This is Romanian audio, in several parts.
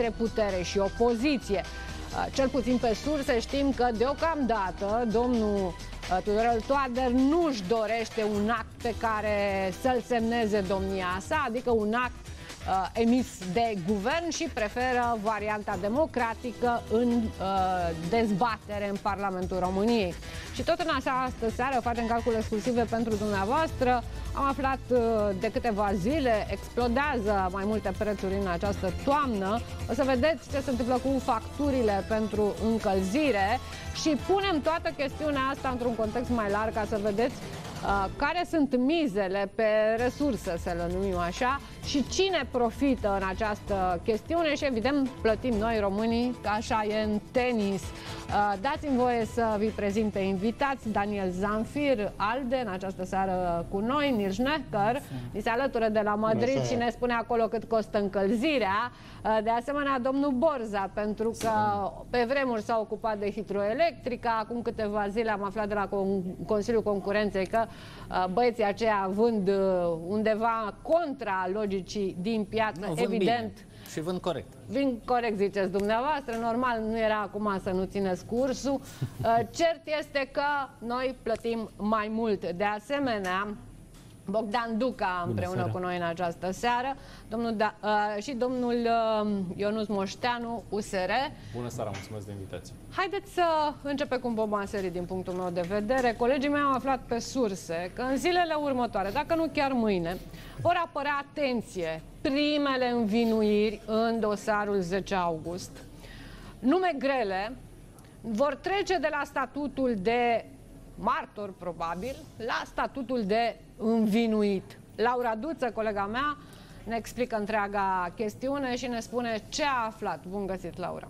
dintre putere și opoziție. Cel puțin pe surse știm că deocamdată domnul Tudorel Toader nu-și dorește un act pe care să-l semneze domnia sa, adică un act uh, emis de guvern și preferă varianta democratică în uh, dezbatere în Parlamentul României. Și tot în această seară facem calcule exclusive pentru dumneavoastră. Am aflat uh, de câteva zile, explodează mai multe prețuri în această toamnă. O să vedeți ce se întâmplă cu facturile pentru încălzire și punem toată chestiunea asta într-un context mai larg ca să vedeți Uh, care sunt mizele pe resurse, să le numim așa, și cine profită în această chestiune? Și evident plătim noi românii, că așa e în tenis. Uh, dați-mi voie să vi prezint pe invitați. Daniel Zanfir, Alde, în această seară cu noi, Nils Schnecker, ni se alătură de la Madrid și ne spune acolo cât costă încălzirea. Uh, de asemenea, domnul Borza, pentru că pe vremuri s-a ocupat de hidroelectrica, acum câteva zile am aflat de la Consiliul Concurenței că Uh, băieții aceia vând uh, undeva contra logicii din piață, nu, evident. Bine. Și vând corect. Vin corect, ziceți dumneavoastră. Normal, nu era acum să nu țineți cursul. Uh, cert este că noi plătim mai mult. De asemenea, Bogdan Duca împreună cu noi în această seară domnul da, uh, și domnul uh, Ionuț Moșteanu, USR. Bună seara, mulțumesc de invitație. Haideți să începem cu bomba serie din punctul meu de vedere. Colegii mei au aflat pe surse că în zilele următoare, dacă nu chiar mâine, vor apărea atenție primele învinuiri în dosarul 10 august. Nume grele vor trece de la statutul de martor, probabil, la statutul de învinuit. Laura Duță, colega mea, ne explică întreaga chestiune și ne spune ce a aflat. Bun găsit, Laura!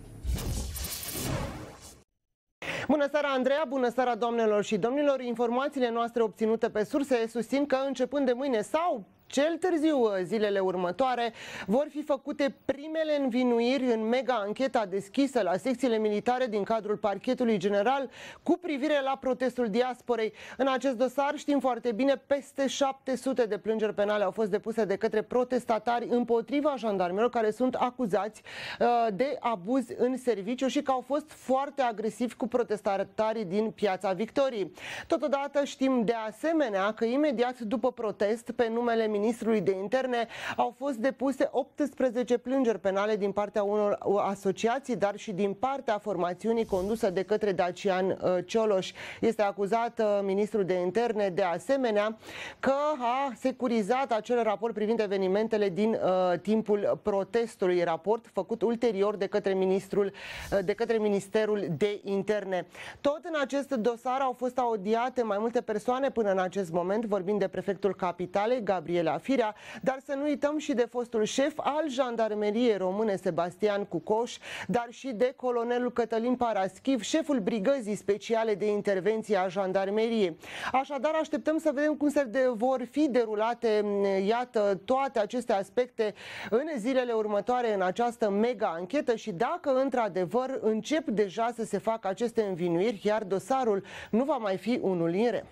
Bună seara, Andreea! Bună seara, doamnelor și domnilor! Informațiile noastre obținute pe surse susțin că începând de mâine sau cel târziu uh, zilele următoare vor fi făcute primele învinuiri în mega ancheta deschisă la secțiile militare din cadrul parchetului general cu privire la protestul diasporei. În acest dosar știm foarte bine, peste 700 de plângeri penale au fost depuse de către protestatari împotriva jandarmelor care sunt acuzați uh, de abuz în serviciu și că au fost foarte agresivi cu protestatarii din Piața Victoriei. Totodată știm de asemenea că imediat după protest pe numele ministrului de interne au fost depuse 18 plângeri penale din partea unor asociații, dar și din partea formațiunii condusă de către Dacian uh, Cioloș. Este acuzat uh, ministrul de interne de asemenea că a securizat acel raport privind evenimentele din uh, timpul protestului, raport făcut ulterior de către ministrul uh, de către Ministerul de Interne. Tot în acest dosar au fost audiate mai multe persoane până în acest moment, vorbind de prefectul capitalei, Gabriel la Firea, dar să nu uităm și de fostul șef al jandarmeriei române Sebastian Cucoș, dar și de colonelul Cătălin Paraschiv, șeful brigăzii speciale de intervenție a jandarmeriei. Așadar, așteptăm să vedem cum se de, vor fi derulate, iată, toate aceste aspecte în zilele următoare în această mega anchetă și dacă într-adevăr încep deja să se facă aceste învinuiri, iar dosarul nu va mai fi unul în rem.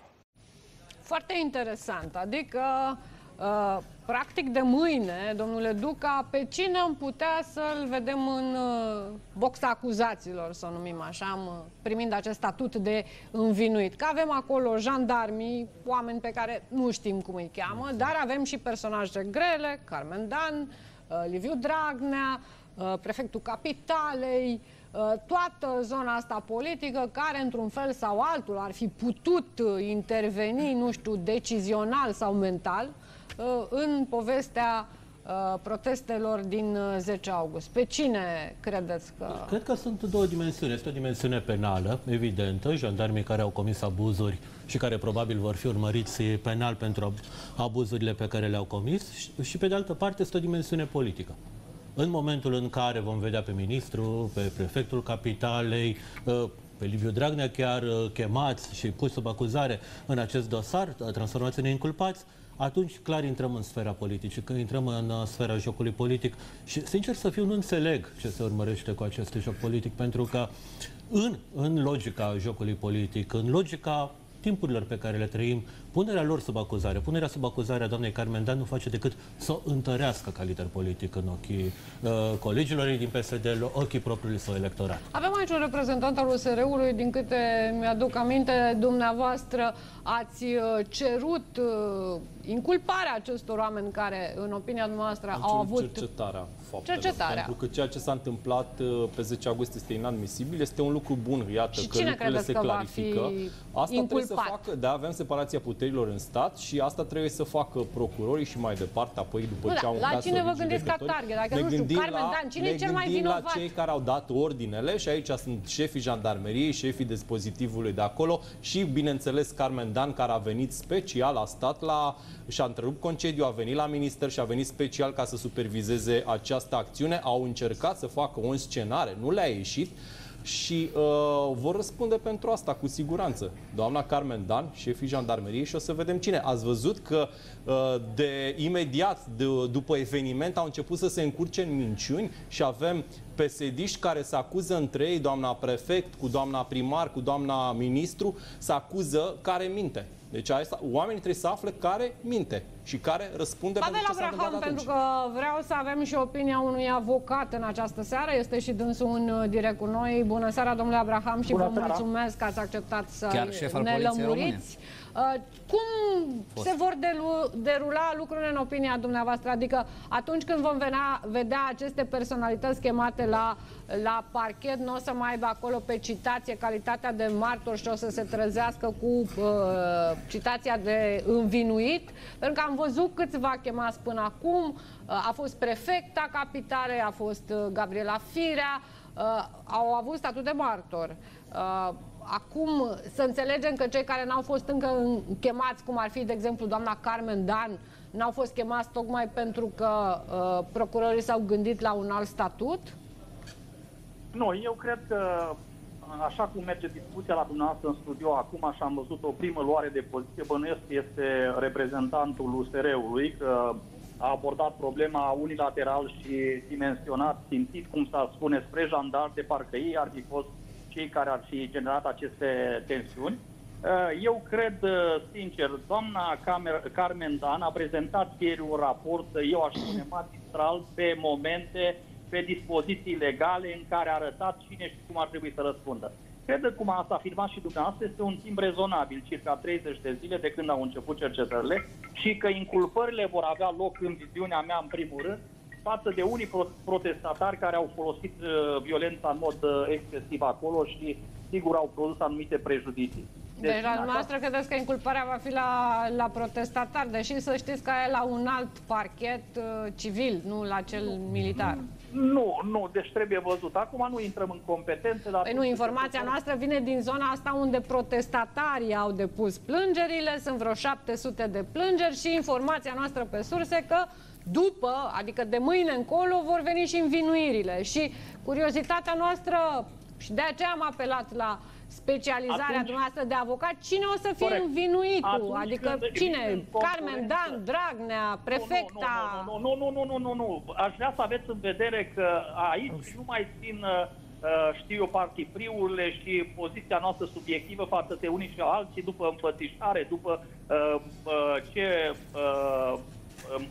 Foarte interesant, adică Uh, practic de mâine, domnule Duca, pe cine am putea să-l vedem în uh, boxa acuzaților, să o numim așa, uh, primind acest statut de învinuit. Că avem acolo jandarmii, oameni pe care nu știm cum îi cheamă, dar avem și personaje grele, Carmen Dan, uh, Liviu Dragnea, uh, prefectul Capitalei, uh, toată zona asta politică care într-un fel sau altul ar fi putut interveni, nu știu, decizional sau mental, Uh, în povestea uh, protestelor din 10 uh, august. Pe cine credeți că... Cred că sunt două dimensiuni. Este o dimensiune penală, evidentă, jandarmii care au comis abuzuri și care probabil vor fi urmăriți penal pentru abuzurile pe care le-au comis și pe de altă parte este o dimensiune politică. În momentul în care vom vedea pe ministru, pe prefectul capitalei, pe Liviu Dragnea chiar chemați și pus sub acuzare în acest dosar, transformați în inculpați, atunci clar intrăm în sfera politică, când intrăm în uh, sfera jocului politic și, sincer să fiu, nu înțeleg ce se urmărește cu acest joc politic, pentru că în, în logica jocului politic, în logica timpurilor pe care le trăim, Punerea lor sub acuzare, punerea sub acuzare a doamnei Carmen Dan nu face decât să o întărească ca lider politic în ochii uh, colegilor ei din PSD, în ochii propriului său electorat. Avem aici un reprezentant al USR-ului, din câte mi-aduc aminte, dumneavoastră ați uh, cerut uh, inculparea acestor oameni care, în opinia noastră, au avut... Cercetarea faptelor. Cercetarea. Pentru că ceea ce s-a întâmplat uh, pe 10 august este inadmisibil, este un lucru bun, iată Și că cine lucrurile se credeți că va clarifică. fi Asta trebuie să inculpat? facă, da, avem separația puterilor în stat și asta trebuie să facă procurorii și mai departe, apoi după Nu, ce da, au la intrat cine vă să gândiți ca judecători, target? Dacă, ne nu știu, gândim Carmen la- Dan, cine e ne cel mai gândim vinovat? la cei care au dat ordinele și aici sunt șefii jandarmeriei, șefii dispozitivului de acolo și, bineînțeles, Carmen Dan, care a venit special, a stat la și-a întrerupt concediu, a venit la minister și a venit special ca să supervizeze această acțiune. Au încercat să facă o scenare, nu le-a ieșit și uh, vor răspunde pentru asta cu siguranță. Doamna Carmen Dan, șefii jandarmeriei și o să vedem cine. Ați văzut că uh, de imediat de, după eveniment au început să se încurce în minciuni și avem pesediști care se acuză între ei, doamna prefect, cu doamna primar, cu doamna ministru, se acuză care minte. Deci asta, oamenii trebuie să afle care minte și care răspunde Pavel pentru ce s-a Abraham, întâmplat pentru atunci. că vreau să avem și opinia unui avocat în această seară. Este și dânsul în uh, direct cu noi. Bună seara, domnule Abraham, și Bună vă seara. mulțumesc că ați acceptat să Chiar șef al ne Poliției lămuriți. Uh, Cum se vor delu- derula lucrurile în opinia dumneavoastră? Adică atunci când vom venea, vedea aceste personalități chemate la, la parchet, nu o să mai aibă acolo pe citație calitatea de martor și o să se trezească cu uh, citația de învinuit? Pentru că am văzut câțiva chemați până acum. Uh, a fost prefecta capitalei, a fost uh, Gabriela Firea, uh, au avut statut de martor. Uh, acum să înțelegem că cei care n-au fost încă în- chemați, cum ar fi, de exemplu, doamna Carmen Dan, n-au fost chemați tocmai pentru că uh, procurorii s-au gândit la un alt statut? Nu, eu cred că așa cum merge discuția la dumneavoastră în studio acum, așa am văzut o primă luare de poziție, bănuiesc că este reprezentantul USR-ului, că a abordat problema unilateral și dimensionat, simțit, cum s-ar spune, spre jandar, de parcă ei ar fi fost cei care ar fi generat aceste tensiuni. Uh, Eu cred, uh, sincer, doamna Camer- Carmen Dan a prezentat ieri un raport, uh, eu aș spune magistral, pe momente, pe dispoziții legale în care a arătat cine și cum ar trebui să răspundă. Cred că, cum ați afirmat și dumneavoastră, este un timp rezonabil, circa 30 de zile de când au început cercetările și că inculpările vor avea loc în viziunea mea, în primul rând, față de unii pro- protestatari care au folosit uh, violența în mod uh, excesiv acolo și, sigur, au produs anumite prejudicii. Deci, în la această- noastră credeți că inculparea va fi la, la protestatar, deși să știți că e la un alt parchet uh, civil, nu la cel militar. Nu, nu, deci trebuie văzut. Acum nu intrăm în competențe, dar... Păi nu, informația noastră vine din zona asta unde protestatarii au depus plângerile, sunt vreo 700 de plângeri și informația noastră pe surse că după, adică de mâine încolo, vor veni și învinuirile. Și curiozitatea noastră, și de aceea am apelat la specializarea Atunci- dumneavoastră de avocat, cine o să fie Corect. învinuitul? Atunci adică când cine? vin în Carmen concurență- Dan, Dragnea, prefecta... Nu, nu, nu, nu, nu, nu, nu, nu. Aș vrea să aveți în vedere că aici nu mai țin, uh, știu eu, partipriurile și poziția noastră subiectivă față de unii și alții după înfățișare, după uh, uh, ce uh, um,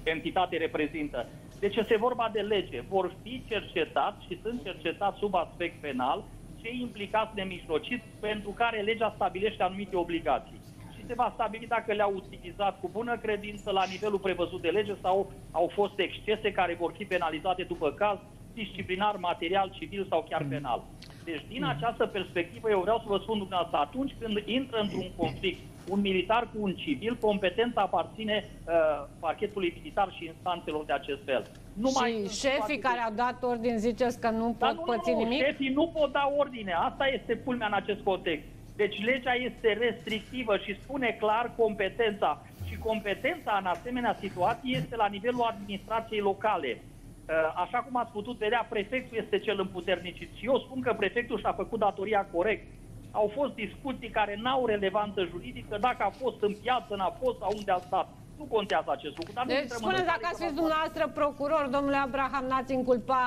entitate reprezintă. Deci este vorba de lege. Vor fi cercetați și sunt cercetați sub aspect penal cei implicați nemijlociți pentru care legea stabilește anumite obligații și se va stabili dacă le-au utilizat cu bună credință la nivelul prevăzut de lege sau au fost excese care vor fi penalizate după caz disciplinar, material, civil sau chiar penal. Deci, din această perspectivă, eu vreau să vă spun dumneavoastră, atunci când intră într-un conflict un militar cu un civil, competența aparține uh, parchetului militar și instanțelor de acest fel. Nu mai și sunt șefii toate- care au dat ordin ziceți că nu dar pot nu, păți nu, nu, nimic? șefii nu pot da ordine. Asta este culmea în acest context. Deci legea este restrictivă și spune clar competența. Și competența în asemenea situații este la nivelul administrației locale. Uh, Așa cum ați putut vedea, prefectul este cel împuternicit. Și eu spun că prefectul și-a făcut datoria corect. Au fost discuții care n-au relevanță juridică, dacă a fost în piață, n-a fost, sau unde a stat. Nu contează acest lucru. Dar nu Deci intrăm în spuneți dacă detalii, ați că fi v-am dumneavoastră procuror, domnule Abraham, n-ați inculpa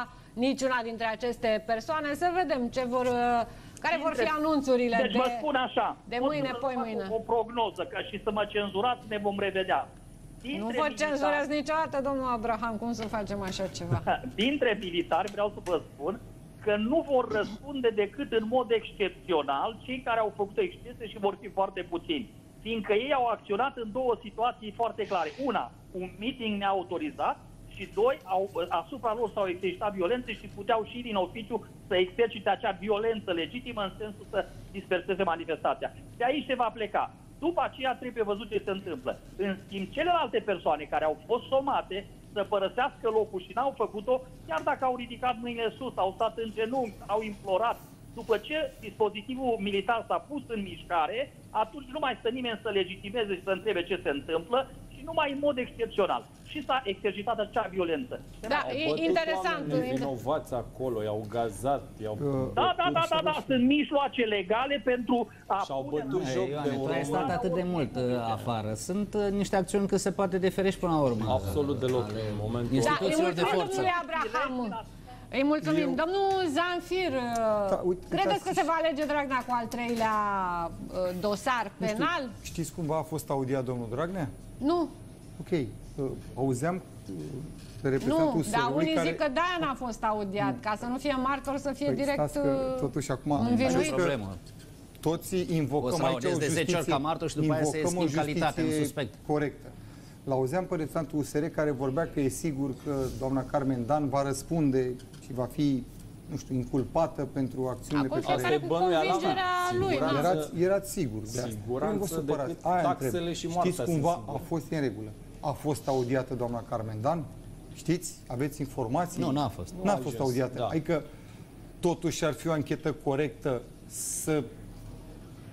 niciuna dintre aceste persoane. Să vedem ce vor uh, Care vor dintre- fi anunțurile Deci de... vă spun așa. de pot mâine, să poi fac mâine? O, o prognoză, că și să mă cenzurați, ne vom revedea. Dintre Nu vă militari- cenzurați niciodată, domnul Abraham, cum să facem așa ceva? dintre militari vreau să vă spun că nu vor răspunde decât în mod excepțional cei care au făcut excese și vor fi foarte puțini. Fiindcă ei au acționat în două situații foarte clare. Una, un meeting neautorizat și doi, au, asupra lor s-au exercitat violențe și puteau și din oficiu să exercite acea violență legitimă în sensul să disperseze manifestația. De aici se va pleca. După aceea trebuie văzut ce se întâmplă. În schimb, celelalte persoane care au fost somate să părăsească locul și n-au făcut-o, chiar dacă au ridicat mâinile sus, au stat în genunchi, au implorat, după ce dispozitivul militar s-a pus în mișcare, atunci nu mai stă nimeni să legitimeze și să întrebe ce se întâmplă și numai în mod excepțional. Și s-a exercitat acea violență. Da, Au e bătut interesant. oamenii vinovați acolo, i-au gazat, i-au Da, da, da, da, da, sunt mijloace legale pentru a Și-au pune bătut la- joc Ioane, de tu ai român. stat atât de mult uh, afară. Sunt uh, niște acțiuni cât se poate de ferești până la urmă. Absolut deloc în momentul Este- Da, ăsta. îi instituțiilor de mulțumim forță. domnului Abraham. Îi mulțumim. Domnul Zanfir, Da, uite, credeți uitați- că se va alege Dragnea cu al treilea uh, dosar Nu știu, penal? Știți cumva a fost audiat domnul Dragnea? Nu, Ok. uh, Auzeam uh, pe nu, reprezentantul dar SRU-ului unii care... zic că de-aia n-a fost audiat, ca să nu fie martor, să fie Păi, direct stați că, uh, totuși acum învinuit. știți că Problemă. toți O invocăm să aici o laudezi de 10 ori justiție, ca martor și după aia să invocăm o schimbi calitatea în justiție suspect. corectă. L-auzeam pe reprezentantul USR care vorbea că e sigur că doamna Carmen Dan va răspunde și va fi, nu știu, inculpată pentru acțiunile Acum pe care... fiecare cu bănuiala mea. convingerea lui. Siguranță. na. Erați, erați sigur de asta. Siguranță Nu vă supărați. decât Aia taxele întreb. și moartea Știți sunt cumva sigure. a fost în regulă. A fost audiată doamna Carmen Dan? Știți? Aveți informații? Nu, n-a fost. N-a a fost ajuns, audiată. da. Adică totuși ar fi o anchetă corectă să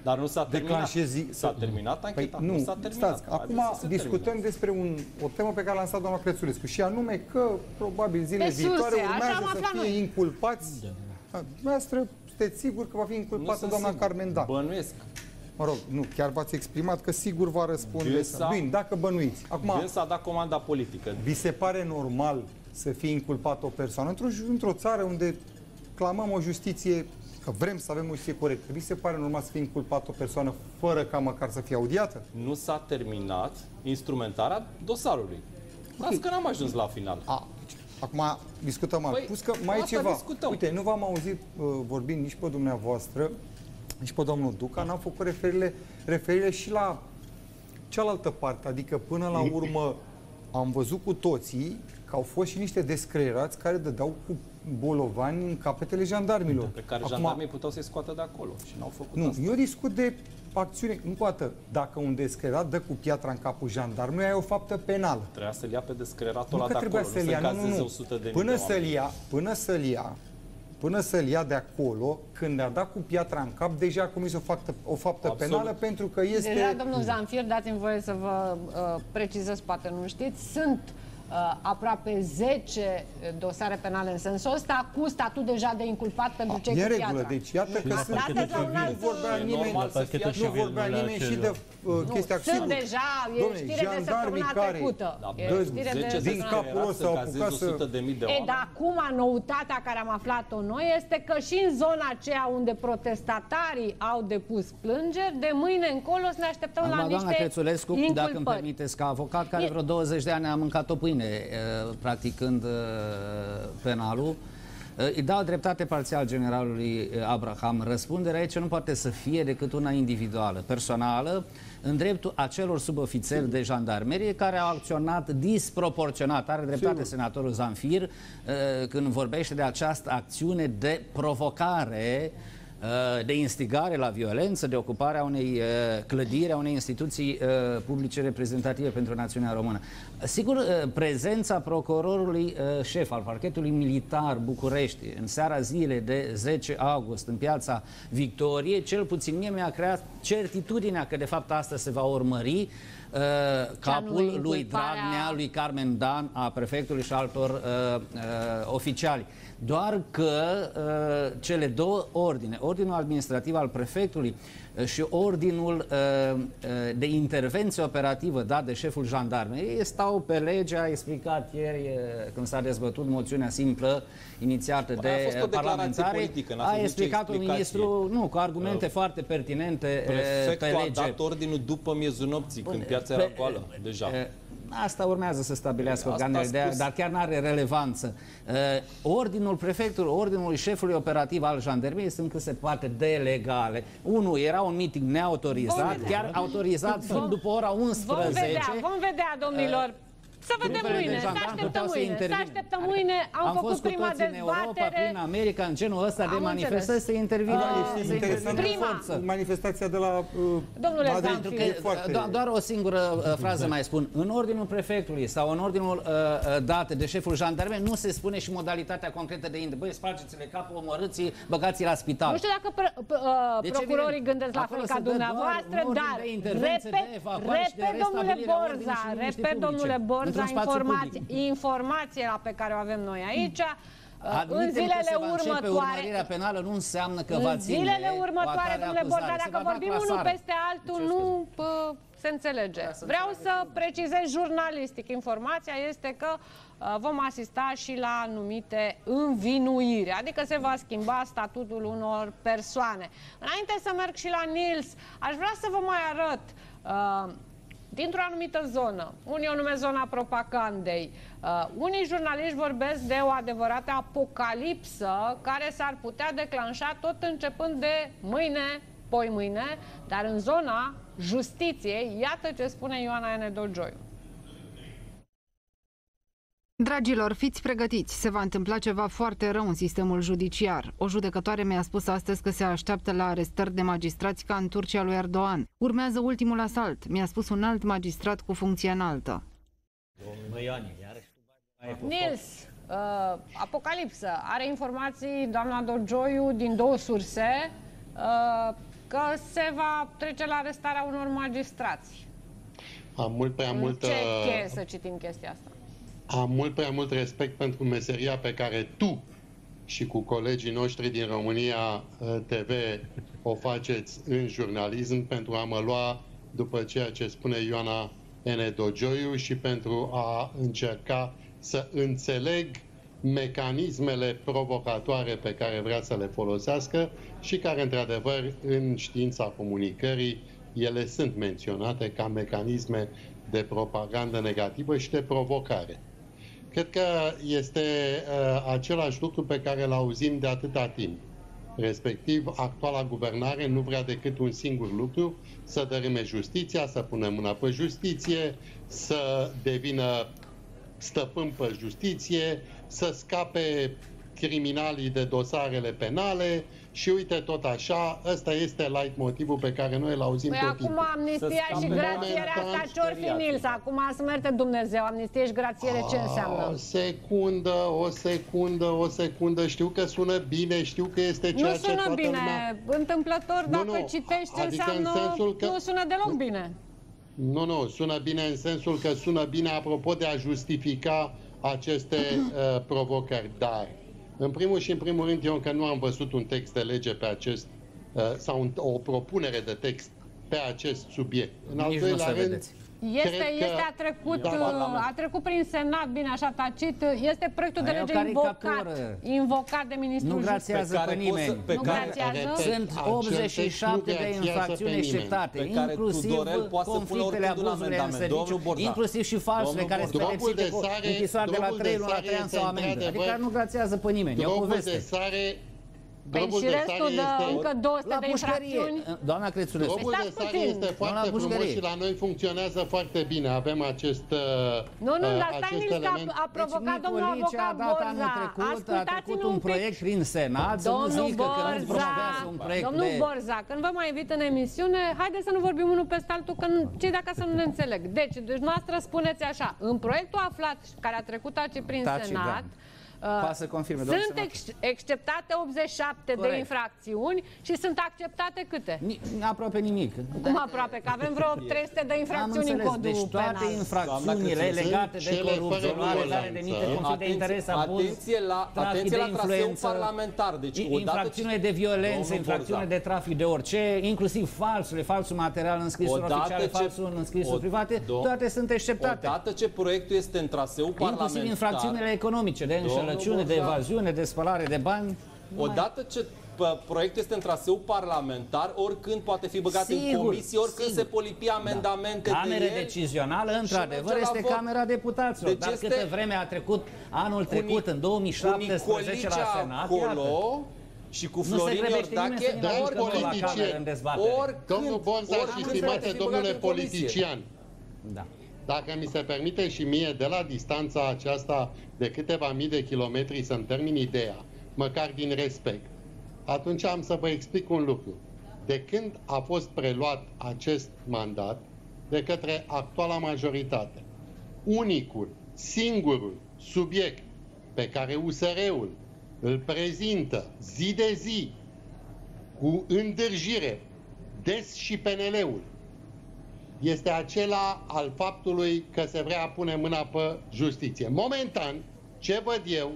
Dar nu s-a terminat. declanșezi... S-a terminat Păi ancheta? nu, s-a terminat. stați, Haideți acum să se discutăm termine. despre un, o temă pe care a lansat doamna Crețulescu și anume că probabil zilele Pe surse, viitoare așa urmează am să aflat fie noi. inculpați. Da. Dumneavoastră sunteți sigur că va fi Nu inculpată sunt doamna sigur. Carmen Dan. Bănuiesc. Mă rog, nu, chiar v-ați exprimat că sigur va răspunde. Dânsa- Bine, dacă bănuiți. Acum, Dânsa a dat comanda politică. vi se pare normal să fie inculpată o persoană într-o, ju- într-o țară unde clamăm o justiție, că vrem să avem o justiție corectă, vi se pare normal să fie inculpată o persoană fără ca măcar să fie audiată? Nu s-a terminat instrumentarea dosarului. Las că n-am ajuns la final. A, deci, acum discutăm alt. Păi, Plus că mai e asta ceva. discutăm. Uite, nu v-am auzit uh, vorbind nici pe dumneavoastră, nici pe domnul Duca, n-am făcut referire, referire și la cealaltă parte. Adică, până la urmă, am văzut cu toții că au fost și niște descreierați care dădeau cu bolovani în capetele jandarmilor. Pe care jandarmii puteau să-i scoată de acolo și n-au făcut nu, asta. eu discut de acțiune. Încă o dată, dacă un descreierat dă cu piatra în capul jandarmului, aia e o faptă penală. Trebuia să-l ia pe descreratul Nu ăla că de trebuia acolo, să-l nu ia, să nu, nu, încazeze nu. 100 de Până mii de să-l oameni. ia, până să-l ia, până să-l ia de acolo, când a dat cu piatra în cap, deja a comis o faptă, o faptă Absolut. penală pentru că este... Deja, domnul Zanfir, dați-mi voie să vă uh, precizez, poate nu știți, sunt uh, aproape 10 dosare penale în sensul ăsta, cu statut deja de inculpat pentru cei E în cu regulă, piatra. deci iată că La sunt... parchetul Nu civil. la un alt- vorbea E nimeni, normal să fie Parchetul așa. nu civil, vorbea nu la nimeni și cel- de uh, Nu, chestia sunt sigur. deja, e Dom'le, știre de jandarmii săptămâna care trecută. Da, E dă știre 10 de din săptămâna capul descrerați ăsta să au încazeze apucat să- 100 de mii de E, oameni. dar acum noutatea care am aflat-o noi este că și în zona aceea unde protestatarii au depus plângeri, de mâine încolo să ne așteptăm la Acum, niște doamna Crețulescu, dacă îmi inculpări. permiteți, ca avocat care E- vreo 20 de ani a mâncat o pâine uh, practicând uh, penalul, uh, îi dau dreptate parțial generalului uh, Abraham. Răspunderea aici nu poate să fie decât una individuală, personală, în dreptul acelor subofițeri de jandarmerie care au acționat disproporționat. Are dreptate senatorul Zanfir uh, când vorbește de această acțiune de provocare uh, de instigare la violență, de ocuparea unei uh, clădiri, a unei instituții uh, publice reprezentative pentru națiunea română. Sigur, uh, prezența procurorului uh, șef al parchetului militar București în seara zilei de 10 august în piața Victoriei, cel puțin mie mi-a creat certitudinea că de fapt asta se va urmări uh, capul lui Dragnea, lui Carmen Dan, a prefectului și altor uh, uh, oficiali. Doar că uh, cele două ordine, ordinul administrativ al prefectului uh, și ordinul uh, uh, de intervenție operativă dat de șeful jandarmei stau pe lege, a explicat ieri uh, când s-a dezbătut moțiunea simplă inițiată Bă, de a fost o parlamentare, politică, n-a a fost nicio explicat un explicație. ministru, nu, cu argumente uh, foarte pertinente uh, Prefectul pe a lege. dat ordinul după miezul nopții, când piața Pe- era goală, deja. Eh, Asta urmează să stabilească Asta organele, a de, spus. dar chiar nu are relevanță. Uh, ordinul prefectului, ordinul șefului operativ al jandarmeriei sunt cât se poate de legale. Unul era un meeting neautorizat, Vom chiar autorizat fiind după ora 11. Vom vedea, vom vedea, domnilor. Să vedem Trupele de mâine, să jandarmi așteptăm puteau să mâine, să intervină. așteptăm mâine. Am, Am făcut fost cu prima toții în Europa, dezbatere. prin America, în genul ăsta de Am manifestări înțeles. să intervină, Ah, să este intervină interesant cu Prima. forță. Manifestația de la uh, Domnule Madrid Zanfi. Pentru că, e foarte... do- doar o singură uh, frază mai spun. În ordinul prefectului sau în ordinul uh, uh, dat de șeful jandarmei nu se spune și modalitatea concretă de inde. Băi, spargeți-le capul, omorâți-i, băgați-i la spital. Nu știu dacă pr- p- uh, Deci, procurorii evident, gândesc la acolo fel se ca dă doar dumneavoastră, un ordin dar de intervenție, repet, de evacuare și de repet domnule restabilire a Borza, ordinii și liniștii repet domnule publice, Borza, într-un spațiu informație, public. informația pe care o avem noi aici, uh, în Admitem că zilele se va începe următoare, urmărirea penală nu înseamnă că va în ține zilele o următoare, atare domnule acuzare. Borza, Se dacă va da vorbim unul clasare. peste altul, nu pă, se înțelege. Vreau să precizez jurnalistic. Informația este că uh, vom asista și la anumite învinuiri, adică se va schimba statutul unor persoane. Înainte să merg și la Nils, aș vrea să vă mai arăt uh, dintr-o anumită zonă, unii o numesc zona propagandei, uh, unii jurnaliști vorbesc de o adevărată apocalipsă care s-ar putea declanșa tot începând de mâine, poi mâine, dar în zona justiției, iată ce spune Ioana N. Dogioiu. Dragilor, fiți pregătiți, se va întâmpla ceva foarte rău în sistemul judiciar. O judecătoare mi-a spus astăzi că se așteaptă la arestări de magistrați ca în Turcia lui Erdogan. Urmează ultimul asalt, mi-a spus un alt magistrat cu funcție înaltă. Nils, uh, apocalipsă. Are informații doamna Dogioiu din două surse uh, că se va trece la arestarea unor magistrați. Am mult prea În mult, ce uh, cheie să citim chestia asta? Am mult prea mult respect pentru meseria pe care tu și cu colegii noștri din România uh, TV o faceți în jurnalism pentru a mă lua după ceea ce spune Ioana N. Dogioiu și pentru a încerca să înțeleg mecanismele provocatoare pe care vrea să le folosească și care, într-adevăr, în știința comunicării, ele sunt menționate ca mecanisme de propagandă negativă și de provocare. Cred că este uh, același lucru pe care îl auzim de atâta timp. Respectiv, actuala guvernare nu vrea decât un singur lucru, să dărâme justiția, să pună mâna pe justiție, să devină stăpân pe justiție, să scape criminalii de dosarele penale și uite tot așa, ăsta este light motivul pe care noi îl auzim Păi tot acum timpul. amnistia Să și scape grațierea momentan asta ce-or fi speriați. Nils? Acum să merte Dumnezeu, amnistie și grațiere ce înseamnă? O secundă, o secundă, o secundă. Știu că sună bine, știu că este ceea Nu ce sună toată bine. lumea... Întâmplător, Nu, dacă nu. citești ce Adică în înseamnă, sensul că- nu sună deloc bine. Nu, nu, sună bine în sensul că sună bine apropo de a justifica aceste uh, provocări. Dar, în primul și în primul rând, eu încă nu am văzut un text de lege pe acest, uh, sau un, o propunere de text pe acest subiect. În al Nici nu doilea se rând, vedeți. Este, Cred că- este a, trecut, Da, uh, a trecut prin Senat, bine așa tacit, este proiectul de Aia e o lege invocat, caricatură. invocat de ministrul Nu Justiției. grațiază Pe care pe poți să- nimeni. pe Nu care- grațiază? repet, Sunt acel 87 text nu de grațiază infracțiuni pe nimeni. exceptate, Pe care inclusiv Tudorel poate să pună conflictele, oricând un abuzurile în amendament. serviciu, Domnul Borza. inclusiv și falsele Domnul care sunt Borza. Drogul de pedepsite cu sare- închisoare de la drogul 3 de luni la sare 3 ani sau este amendă. într-adevăr- Adică nu grațiază pe nimeni, e o drogul de poveste. Sare... Păi drogul și de restul sare de este... încă 200 La de pușcărie, infracțiuni. doamna Crețulescu. Drogul Stați de sare puțin. este foarte Doamna frumos Pușcărie. și la noi funcționează foarte bine. Avem acest uh, Nu, nu, uh, dar stai acest Nils, că element. a, a provocat deci, domnul Nicolice a avocat dat anul Borza. trecut, a Ascultați-mă trecut un un pic. proiect prin Senat, să nu Domnul zică că nu Borza, promovează un proiect domnul de... Borza, când vă mai invit în emisiune, haideți să nu vorbim unul peste altul, că nu- cei de acasă nu ne înțeleg. Deci, deci noastră spuneți așa, în proiectul aflat, care a trecut aici prin Taci, Senat, da. Poate să confirme, domnul Sunt senator. ex- exceptate 87 Corect. de infracțiuni și sunt acceptate câte? Ni- aproape nimic. Cum aproape? Că avem vreo 300 de Am infracțiuni în înțeles, codul deci toate penal. infracțiunile Doamna legate de cele corupție, fără luare nuanță. de demite, conflict de interes, abuz, atenție la, trafic atenție de la traseul influență, parlamentar. Deci, i- odată infracțiune ce- de violență, Domnul infracțiune Borza. de trafic de orice, inclusiv falsurile, falsul material în scrisuri Odată oficiale, ce- falsul în scrisuri o- private, do- toate sunt exceptate. Odată ce proiectul este în traseu parlamentar... Inclusiv infracțiunile economice, de Domnul înșelăciune, de Borza. evaziune, de spălare de bani. Odată ce pă, proiectul este în traseu parlamentar, oricând poate fi băgat în Sigur, comisie, oricând sigur. se polipi amendamente Camere de el. decizională, într-adevăr, merge la este vot. Camera Deputaților. Deci Dar este- câtă vreme a trecut anul trecut, în 2017, la Senat, iată. acolo și cu Nu se Florin grăbește nimeni să Iordache, vină la Domnul Câmp la politician, cameră în dezbatere. oricând, Domnul Borza și oricând stimate poate fi domnule băgat în comisie. politician, Da. Dacă mi se permite și mie de la distanța aceasta de câteva mii de kilometri să-mi termin ideea, măcar din respect, atunci am să vă explic un lucru. De când a fost preluat acest mandat de către actuala majoritate, unicul, singurul subiect pe care USR-ul îl prezintă zi de zi cu îndârjire, des și PNL-ul, este acela al faptului că se vrea pune mâna pe justiție. Momentan, ce văd eu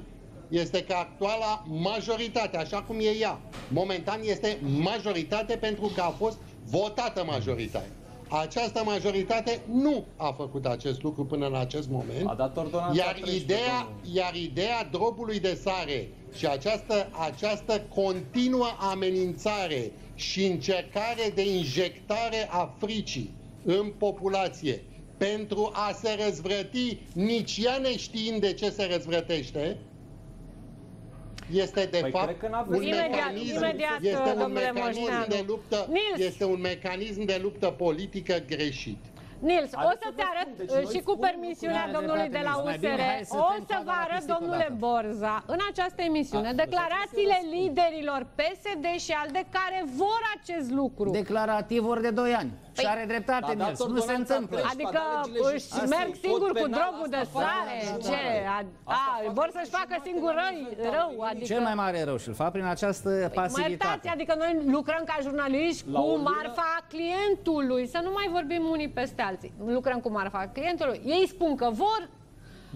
este că actuala majoritate, așa cum e ea, momentan este majoritate pentru că a fost votată majoritate. Această majoritate nu a făcut acest lucru până în acest moment. A dat ordonanța Iar 13, ideea, domnul. iar ideea drobului de sare și această, această continuă amenințare și încercare de injectare a fricii în populație pentru a se răzvrăti, nici ea neștiind de ce se răzvrătește, este de Păi, fapt cred că n-aveți un Imediat, mecanism, imediat, este un domnule mecanism Moșneanu. de luptă, Nils. este un mecanism de luptă politică greșit. Nils, o Haideți să să te vă arăt spun, deci uh, noi și cu spunem permisiunea lucrurile domnului de la adevărate, Nils. Mai USR, bine hai să o te să întoarcă vă la arăt, pistic domnule odată. Borza, în această emisiune, Da, declarațiile lăsați-mi să liderilor PSD și ALDE care vor acest lucru. Declarativ ori de 2 ani. Și Păi- are dreptate, Da, dați Nils. Nu se ordonanța întâmplă. trece. Adică da, legile își justiției, merg cod singur cu penal, drogul de asta fac sare, legislația. ce? A, Asta a, fac vor să-și facă singur rău, rău, adică... Cel mai mare rău și-l fac prin această Mă iertați, pasivitate. adică noi lucrăm ca jurnaliști La cu o lună- marfa clientului, să nu mai vorbim unii peste alții. Lucrăm cu marfa clientului. Ei spun că vor,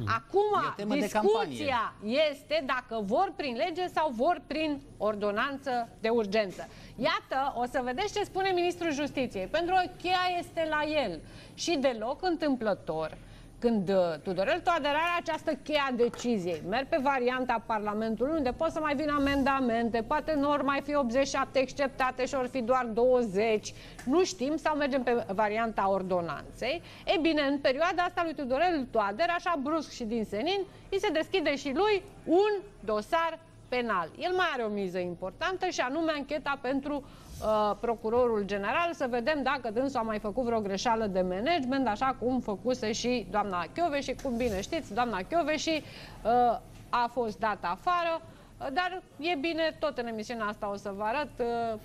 acum Hmm. E temă de discuția este dacă vor prin lege sau vor prin ordonanță de urgență. Iată, o să vedeți ce spune Ministrul Justiției, pentru că cheia este la el. Și deloc întâmplător, când uh, Tudorel Toader are această cheie a deciziei, merg pe varianta Parlamentului, unde pot să mai vină amendamente, poate nu ori mai fi 87 acceptate și ori fi doar 20, nu știm, sau mergem pe varianta ordonanței. E bine, în perioada asta lui Tudorel Toader, așa brusc și din senin, îi se deschide și lui un dosar penal. El mai are o miză importantă și anume ancheta pentru uh, procurorul general să vedem dacă dânsul a mai făcut vreo greșeală de management, așa cum făcuse și doamna Chiove și cum bine știți, doamna Chiove și uh, a fost dată afară, uh, dar e bine, tot în emisiunea asta o să vă arăt uh,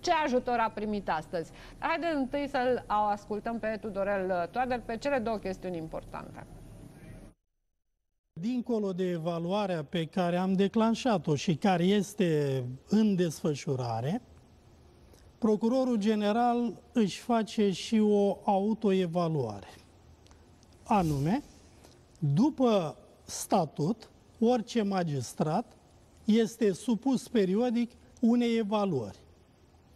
ce ajutor a primit astăzi. Dar haideți întâi să-l ascultăm pe Tudorel Toader pe cele două chestiuni importante. Dincolo de evaluarea pe care am declanșat-o și care este în desfășurare, procurorul general își face și o autoevaluare. Anume, după statut, orice magistrat este supus periodic unei evaluări.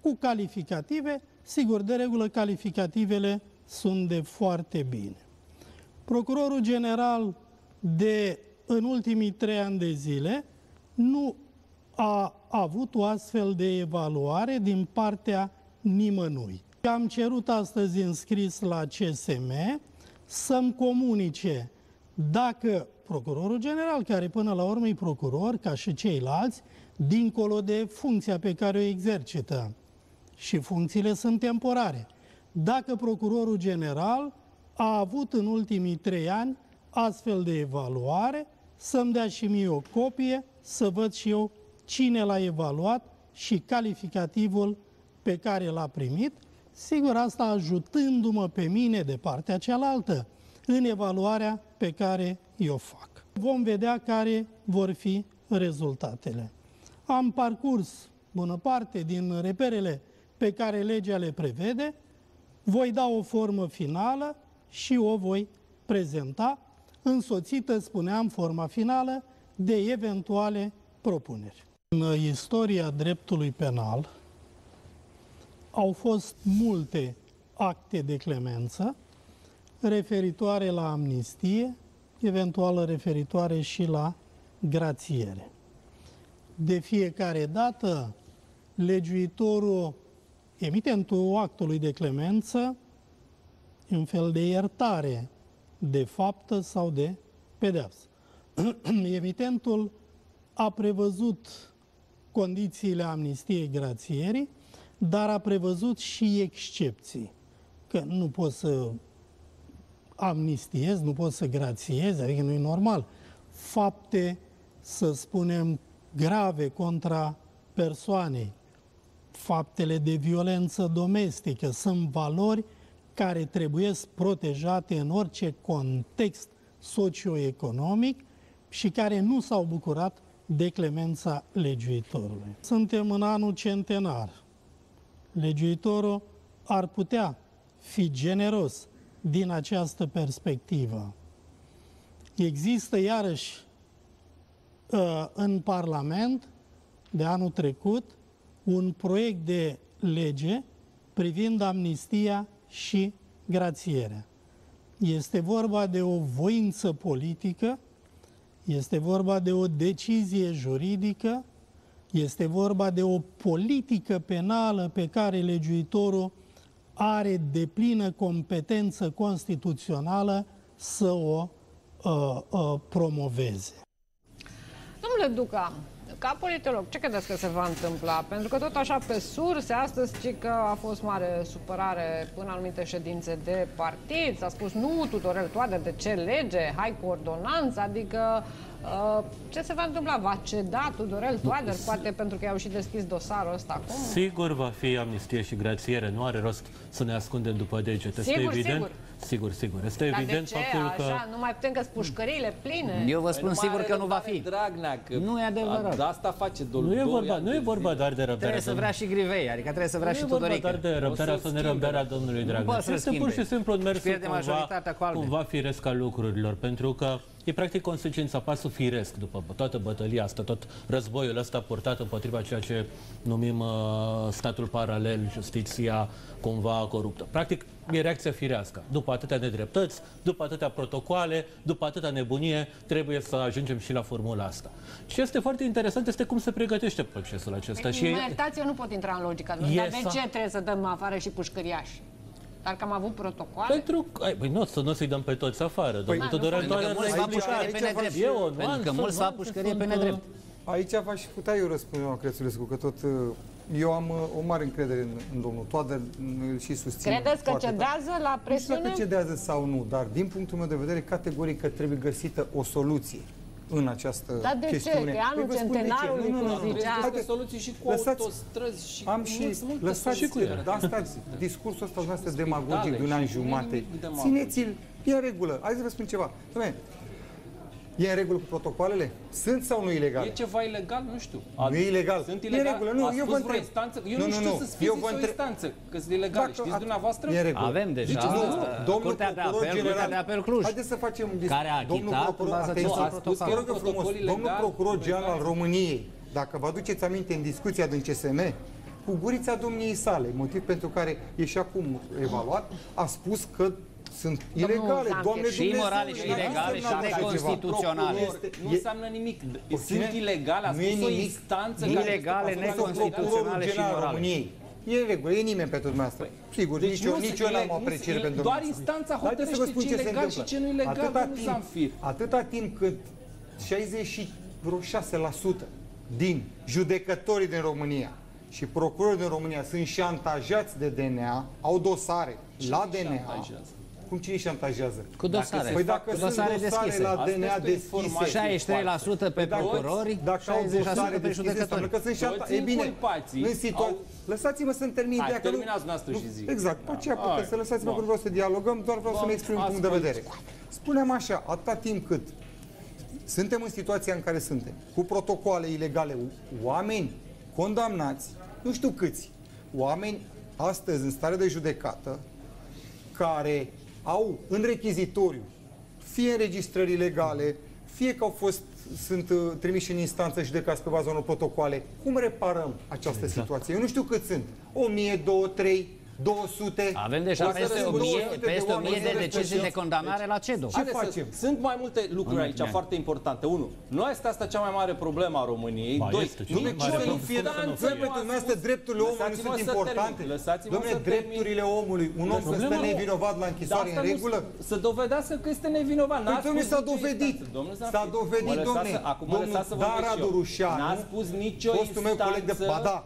Cu calificative, sigur, de regulă calificativele sunt de foarte bine. Procurorul general de în ultimii trei ani de zile nu a avut o astfel de evaluare din partea nimănui. Am cerut astăzi înscris la CSM să-mi comunice dacă procurorul general, care până la urmă e procuror, ca și ceilalți, dincolo de funcția pe care o exercită, și funcțiile sunt temporare, dacă procurorul general a avut în ultimii trei ani astfel de evaluare, să-mi dea și mie o copie, să văd și eu cine l-a evaluat și calificativul pe care l-a primit, sigur asta ajutându-mă pe mine de partea cealaltă în evaluarea pe care eu fac. Vom vedea care vor fi rezultatele. Am parcurs bună parte din reperele pe care legea le prevede, voi da o formă finală și o voi prezenta, însoțită, spuneam, forma finală de eventuale propuneri. În istoria dreptului penal au fost multe acte de clemență referitoare la amnistie, eventuală referitoare și la grațiere. De fiecare dată, legiuitorul, emitentul actului de clemență, un fel de iertare de faptă sau de pedeapsă. Emitentul a prevăzut condițiile amnistiei grațierii, dar a prevăzut și excepții. Că nu poți să amnistiezi, nu poți să grațiezi, adică nu e normal. Fapte, să spunem, grave contra persoanei, faptele de violență domestică, sunt valori care trebuie protejate în orice context socioeconomic și care nu s-au bucurat de clemența legiuitorului. Suntem în anul centenar. Legiuitorul ar putea fi generos din această perspectivă. Există iarăși uh, în Parlament de anul trecut un proiect de lege privind amnistia și grațierea. Este vorba de o voință politică, este vorba de o decizie juridică, este vorba de o politică penală pe care legiuitorul are deplină competență constituțională să o uh, uh, promoveze. Domnule Duca, ca politolog, ce credeți că se va întâmpla? Pentru că tot așa pe surse, astăzi ci că a fost mare supărare până anumite ședințe de partid, s-a spus nu, Tudorel Toader, de ce lege, hai cu ordonanță, adică uh, ce se va întâmpla? Va ceda Tudorel Toader, poate pentru că i-au și deschis dosarul ăsta acum? Sigur va fi amnistie și grațiere, nu are rost să ne ascundem după degete. Sigur, este evident, sigur. Sigur, sigur. Este Dar evident de ce faptul că... așa? Nu mai putem că pușcăriile pline? Eu vă Păi spun nu mai sigur are că nu va răbdare fi. Dragnea, că Nu e adevărat. Da, asta face dol- Nu e doi vorba, ani nu de e vorba zile. doar de răbdare. Trebuie să vrea și grivei, adică trebuie să vrea nu și e vorba doar Tudorică. de răbdarea O să sau schimbe. nerăbdarea domnului Dragnea. poate să Este schimbe. pur și simplu un mers Își pierde cumva, majoritatea cu Albe. cumva firesc al lucrurilor, pentru că e practic consecința, pasul firesc după toată bătălia asta, tot războiul ăsta purtat împotriva ceea ce numim uh, statul paralel, justiția cumva coruptă. Practic, e reacția firească. După atâtea nedreptăți, după atâtea protocoale, după atâta nebunie, trebuie să ajungem și la formula asta. Ce este foarte interesant este cum se pregătește procesul acesta. Deci, și mă iertați, eu nu pot intra în logica lui. E Dar de sa- ce trebuie să dăm afară și pușcăriași? Dar că am avut protocoale? Pentru că, ai, băi, nu, să nu să-i dăm pe toți afară. Domnul nu Tudorel Pentru că Toader mulți ne-a fac pușcărie pe explicat. nedrept. E o Pentru că nuanță, mulți fac nuanțe pușcărie sunt, pe uh, nedrept. Aici v-aș putea eu răspunde, doamna Crețulescu, că tot uh, eu am uh, o mare încredere în, în domnul Toader, îl și susțin Credeți că foarte tare. cedează la Nu știu dacă presiune? cedează sau nu, dar din punctul meu de vedere, categoric că trebuie găsită o soluție în această Dar de ce? chestiune. Că e anul Păi vă spun de ce. centenarului, Nu, nu, nu, cum nu. zicea. Trebuie Haideți, să soluții și cu lăsați- autostrăzi și am cu și mulți- multe lăsați soluții. de asta, discursul ăsta dumneavoastră demagogic de un an și nu e jumate. nimic demagogic. Țineți-l, e în regulă. Hai să vă spun ceva. Dom'le, E în regulă cu protocoalele? Sunt sau nu ilegale? E ceva ilegal? Nu știu. Nu e ilegal. Sunt E ilegal? în regulă. Nu, Ați eu spus vă vreo întreb. instanță? Eu Nu, nu, nu, știu nu. să Eu fiziți vă o întreb- instanță, că sunt ilegale. Dacă- Știți a- dumneavoastră? E în regulă. Avem deja Ziceți, nu, uh, domnul Curtea de procuror Apel, general, Curtea de Apel Cluj. Haideți să facem un discurs. Care a Domnul achitat procuror, în baza atenție, tuturor a spus, protocolelor. vă rog eu frumos, Protocol domnul ilegal, procuror pe general care- al României, dacă vă aduceți aminte în discuția din CSM, cu gurița domniei sale, motiv pentru care e și acum evaluat, a spus că sunt ilegale. Zanfir. Doamne Și Dumnezeu, imorale, și n-a ilegale, însemnat și așa ceva. neconstituționale. Este- Nu e- înseamnă nimic. Obține- Sunt ilegale, a nu e spus o nimic. instanță Nu care ilegale, este Asta constituțională. neconstituționale. procurorul și general al morale. României. E în regulă, e nimeni pentru dumneavoastră. Sigur, Deci nici eu, nu nici se- eu n-am ele- o apreciere nu se- pentru doar dumneavoastră. instanța Haideți să vă hotărăște spun ce ce e se legal și întâmplă. ce nu e legal, Atâta domnul timp, Zanfir. atâta timp cât 60 și vreo 6% din judecătorii din România și procurorii din România sunt șantajați de DNA, au dosare la DNA. șantajează? Cum cine șantajează? Cu dosare. Păi dacă Cu sunt dosare dosare deschise. la Asta DNA este o deschise, informație. 63% pe dacă- procurori, dacă au 60% dosare pe deschise, înseamnă judecători. că sunt șanta... Toți E bine, inculpații în situa... au- Lăsați-mă să-mi termin Hai, ideea că nu- terminați noastră nu- și zi. Exact, pe aceea Hai, puteți să lăsați-mă bun. că vreau să dialogăm, doar vreau Bun, să-mi exprim un punct de ascult. vedere. Spunem așa, atâta timp cât suntem în situația în care suntem, cu protocoale ilegale, oameni condamnați, nu știu câți, oameni astăzi în stare de judecată, care au în rechizitoriu fie înregistrări ilegale, fie că au fost, sunt uh, trimiși în instanță judecați pe baza unor protocoale. Cum reparăm această exact. situație? Eu nu știu cât sunt. 1000, 2, 3, 200. Avem deja peste 1000, peste 1000 de decizii de condamnare la CEDO. Ce facem? Sunt mai multe lucruri aici foarte importante. Unu, nu este asta cea mai mare problemă a României. Ba, Doi, este, nu cea mai mare nicio problemă. instanță Domnule, nu a pentru dumneavoastră spus- drepturile omului nu Lăsați-mă sunt să importante. termin. Lăsați-mă Domnule, să termin. drepturile omului, un om să Problema stă nu- nevinovat la închisoare Dar în asta nu- regulă? Să dovedească că este nevinovat. N-a Păi, domnule, spus s-a nicio dovedit. instanță. Domnul S-a Zanfi, dovedit, mă lăsați domnule. să- Acum mă Domnul lăsați să Dan vorbesc și Radu eu. Rușanu, N-a spus nicio fostul meu coleg de- instanță Ba da.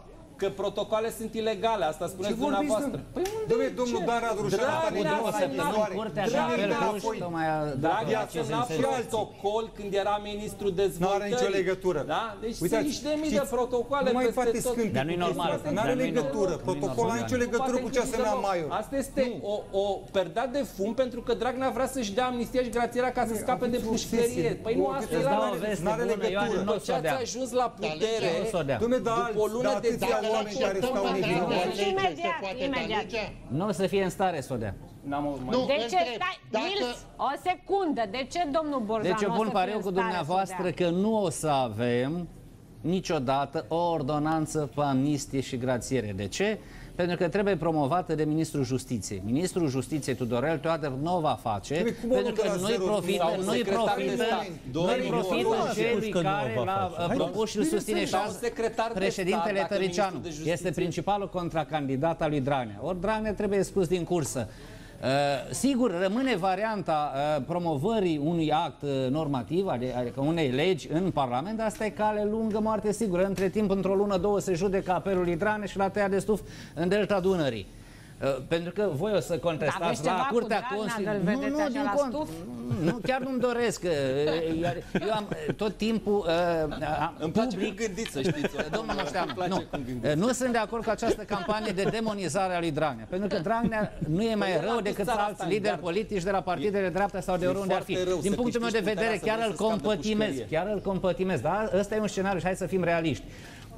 Că protocoale sunt ilegale. Asta spuneți Ce vorbiți, dumneavoastră. domnule? Păi unde Domnule, e? domnul Ce? Dan Radu Rușanu a stat Dragnea din două a săptămâni. semnat- Curtea de Dragnea apel a Cluj fost- tocmai a dat Dragnea a decizie în semnat sensul protocol când era ministrul Nu dezvoltării. are nicio legătură. Da? Deci Uitați, sunt niște mii de știți, protocoale nu mai peste face tot. scântei Dar nu-i cu normal. chestia asta. Nu are Dar nu-i legătură. normal. Protocolul are Nu-i nicio normal. legătură cu ce a semnat Maior. Asta este o, o perdea de fum pentru că Dragnea vrea să-și dea amnistia și grațierea ca să scape de aveți o pușcărie. obsesie. Păi nu O- asta Îți era dau la o veste N-are bună, Ioan, legătură. nu După o ce să ați dea. ajuns la putere, Nu o să o dea. Dom'le, da, După o lună da, de atâția zile oameni care stau nevinovați. Imediat, imediat. Nu o să fie în stare să o dea. N-am o mai... Nu, De ce întreb, stai, dacă- Nils, o secundă, de ce domnul Borzan Deci eu nu o pun să pariu fie cu în stare să dumneavoastră dea? că nu o să avem niciodată o ordonanță pe amnistie și grațiere. De ce? Pentru că trebuie promovată de Ministrul Justiției. Ministrul Justiției Tudorel Toader nu o va face, Trebuie cum o pentru luăm de că la nu-i zero, profită, sau un nu-i secretar de profită, stat. nu-i Domnul profită Borzan a celui spus că nu o care va l-a face. Hai, propus și îl susține și sau azi un secretar de președintele stat, dacă Tăricianu. ministrul de justiție- Este principalul contracandidat al lui Dragnea. Ori Dragnea trebuie scos din cursă. Uh, sigur, rămâne varianta uh, promovării unui act uh, normativ, adi- adică unei legi în Parlament, dar asta e cale lungă, moarte sigură. Între timp, într-o lună, două, se judecă apelul lui Dragnea și la tăia de stuf în delta Dunării. Uh, pentru că voi o să Aveți contestați ceva la cu Curtea Dragnea, Constituției. că-l vedeți așa la stuf? Nu, chiar nu-mi doresc. uh, iar Eu am uh, tot timpul uh, am- Îmi place public, cum gândiți, să știți. Domnul Moșteanu, Îmi place nu, cum gândiți. nu sunt de acord cu această campanie de demonizare a lui Dragnea. Pentru că Dragnea nu e mai Păi el a rău dus decât țara alți asta în lideri gard. politici de la partidele de dreapta sau de e oriunde ar fi. foarte rău Din să punctul meu de câștigi vedere, puterea chiar să îl vrei să scapi de compătimez. pușcărie. Chiar îl compătimez. Da? Ăsta e un scenariu și hai să fim realiști.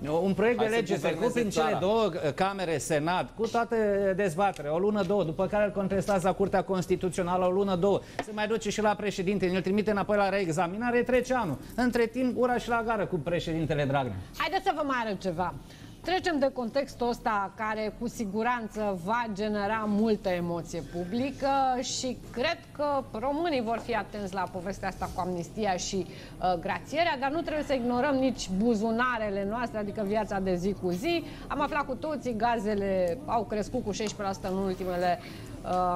Un proiect Hai de să lege trecut guverneze prin cele țara. două uh, camere, Senat, cu toate dezbatere, o lună, două, după care îl contestați la Curtea Constituțională o lună, două, se mai duce și la președinte, îl trimite înapoi la reexaminare, trece anul. Între timp, ura și la gară cu președintele Dragnea. Haideți să vă mai arăt ceva. Trecem de contextul ăsta care cu siguranță va genera multă emoție publică și cred că românii vor fi atenți la povestea asta cu amnistia și uh, grațierea, dar nu trebuie să ignorăm nici buzunarele noastre, adică viața de zi cu zi. Am aflat cu toții, gazele au crescut cu 16% în ultimele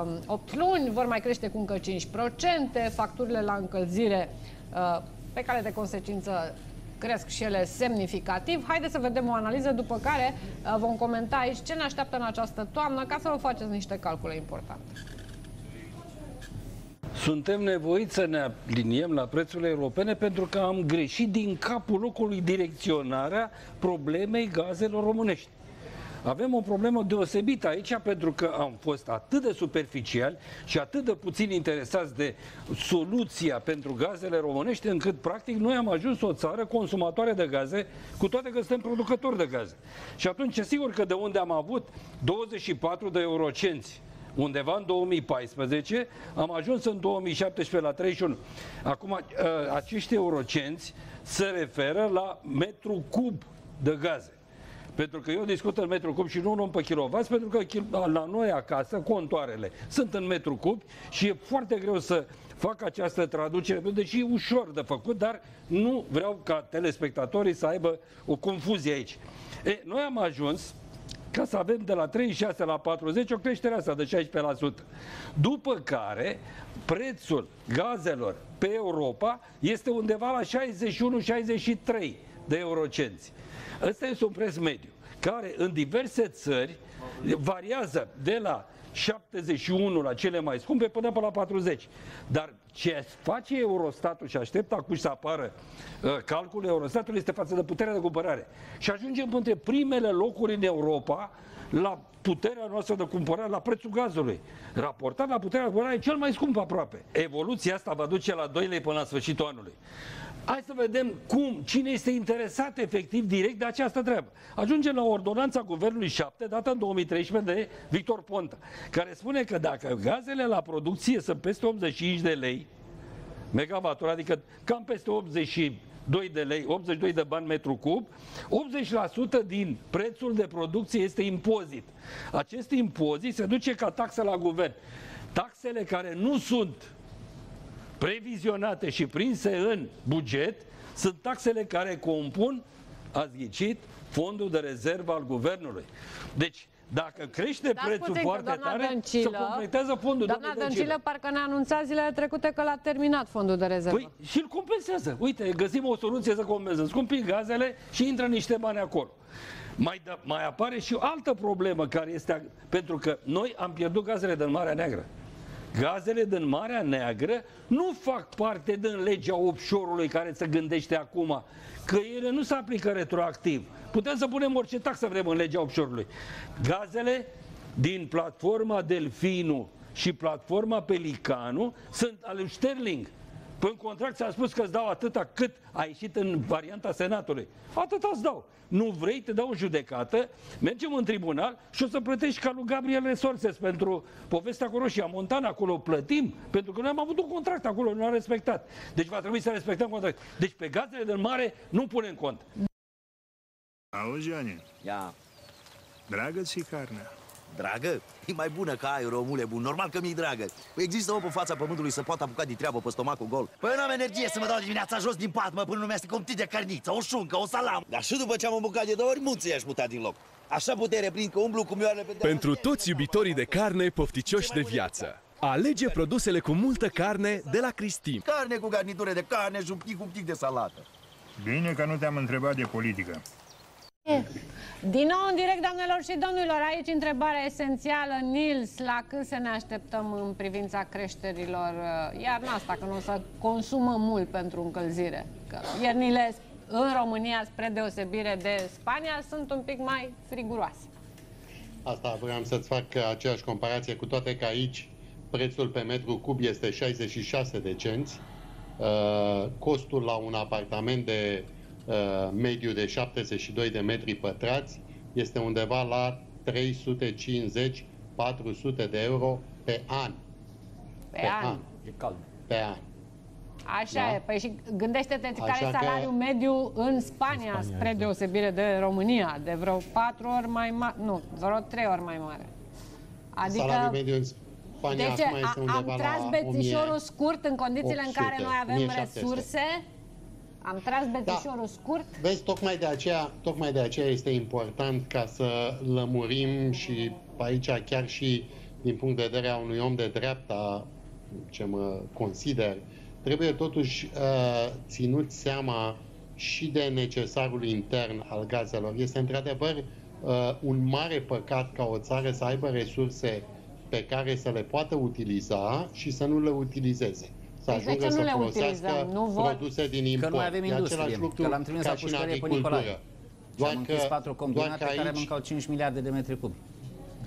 uh, 8 luni, vor mai crește cu încă 5%, facturile la încălzire uh, pe care de consecință cresc și ele semnificativ. Haideți să vedem o analiză, după care uh, vom comenta aici ce ne așteaptă în această toamnă, ca să vă faceți niște calcule importante. Suntem nevoiți să ne aliniem la prețurile europene pentru că am greșit din capul locului direcționarea problemei gazelor românești. Avem o problemă deosebită aici pentru că am fost atât de superficiali și atât de puțin interesați de soluția pentru gazele românești încât practic noi am ajuns o țară consumatoare de gaze cu toate că suntem producători de gaze. Și atunci sigur că de unde am avut 24 de eurocenți undeva în 2014, am ajuns în 2017 la 31. Acum, ă, acești eurocenți se referă la metru cub de gaze. Pentru că eu discut în metru cub și nu luăm pe kilovați, pentru că kil- la noi acasă contoarele sunt în metru cub și e foarte greu să fac această traducere, deși e ușor de făcut, dar nu vreau ca telespectatorii să aibă o confuzie aici. E, noi am ajuns ca să avem de la 36 la 40 o creștere asta de 16%. După care prețul gazelor pe Europa este undeva la 61-63 de eurocenți. Ăsta este un preț mediu, care în diverse țări variază de la 71 la cele mai scumpe până pe la 40. Dar ce face Eurostatul și aștept acum să apară uh, calculul Eurostatului este față de puterea de cumpărare. Și ajungem între primele locuri în Europa la puterea noastră de cumpărare, la prețul gazului. Raportat la puterea de cumpărare e cel mai scump aproape. Evoluția asta va duce la 2 lei până la sfârșitul anului. Hai să vedem cum, cine este interesat efectiv direct de această treabă. Ajungem la ordonanța Guvernului 7, dată în 2013 de Victor Ponta, care spune că dacă gazele la producție sunt peste 85 de lei, megavatul, adică cam peste 82 de lei, 82 de bani metru cub, 80% din prețul de producție este impozit. Acest impozit se duce ca taxă la guvern. Taxele care nu sunt previzionate și prinse în buget sunt taxele care compun, ați ghicit, fondul de rezervă al guvernului. Deci, dacă crește Dați prețul puțin că foarte doamna tare, Dăncilă- se completează fondul. Doamna Domnule Dăncilă parcă ne anunța zilele trecute că l-a terminat fondul de rezervă. Păi și îl compensează. Uite, găsim o soluție să compensăm. Scumpim gazele și intră niște bani acolo. Mai, da, mai apare și o altă problemă care este, pentru că noi am pierdut gazele din Marea Neagră. Gazele din Marea Neagră nu fac parte din legea offshore-ului care se gândește acum, că ele nu se aplică retroactiv. Putem să punem orice taxă vrem în legea offshore-ului. Gazele din platforma Delfinu și platforma Pelicanu sunt ale lui Sterling. Păi în contract ți-a spus că îți dau atâta cât a ieșit în varianta Senatului. Atâta îți dau. Nu vrei, te dau în judecată, mergem în tribunal și o să plătești ca lui Gabriel Resources pentru povestea cu Roșia Montana. Acolo plătim, pentru că noi am avut un contract acolo, nu am respectat. Deci va trebui să respectăm contract. Deci pe gazele din mare nu punem cont. Auzi, Ioane? Ia, Dragă ți carnea. Dragă, e mai bună ca aerul, omule bun. Normal că mi-e dragă. Păi există om pe fața pământului să poată apuca de treabă pe stomacul gol. Păi eu n-am energie să mă dau dimineața jos din pat, mă, până nu mi-a un tit de carniță, o șuncă, o salam. Dar și după ce am îmbucat de două ori, munții i-aș muta din loc. Așa putere prind că umblu cu mioarele pe Pentru toți iubitorii de carne pofticioși de viață. Alege produsele cu multă carne de la Cristin. Carne cu garnitură de carne și un pic, un pic de salată. Bine că nu te-am întrebat de politică. Din nou în direct, doamnelor și domnilor, aici întrebarea esențială, Nils, la când să ne așteptăm în privința creșterilor uh, iarna asta, că nu o să consumă mult pentru încălzire. Că iernile în România, spre deosebire de Spania, sunt un pic mai friguroase. Asta vreau să-ți fac aceeași comparație, cu toate că aici prețul pe metru cub este 66 de cenți, uh, costul la un apartament de uh, mediu de 72 de metri pătrați este undeva la 350-400 de euro pe an. Pe an. E cald. Pe an. Așa Da. e. Păi și gândește-te care Așa e că- salariul mediu în Spania, Spania, spre exact. deosebire de România, de vreo patru ori mai mare, nu, vreo trei ori mai mare. Adică... Salariul mediu în Spania Deci acum este a, undeva am tras la bețișorul scurt în condițiile în 1800, care noi avem 1700. resurse. Am tras bețișorul scurt. Vezi, tocmai de, aceea, tocmai de aceea este important ca să lămurim și aici chiar și din punct de vedere a unui om de dreapta, ce mă consider, trebuie totuși uh, ținut seama și de necesarul intern al gazelor. Este într-adevăr uh, un mare păcat ca o țară să aibă resurse pe care să le poată utiliza și să nu le utilizeze. Să Păi de ajungă ce nu să le folosească utilizăm? Nu vor? produse din Că import. noi avem E industrie, același lucru că l-am trimis ca la și în pușcărie pe agricultură. Nicolae. Și Doar am închis că, patru doar combinate că care aici, mâncau 5 miliarde de metri cub.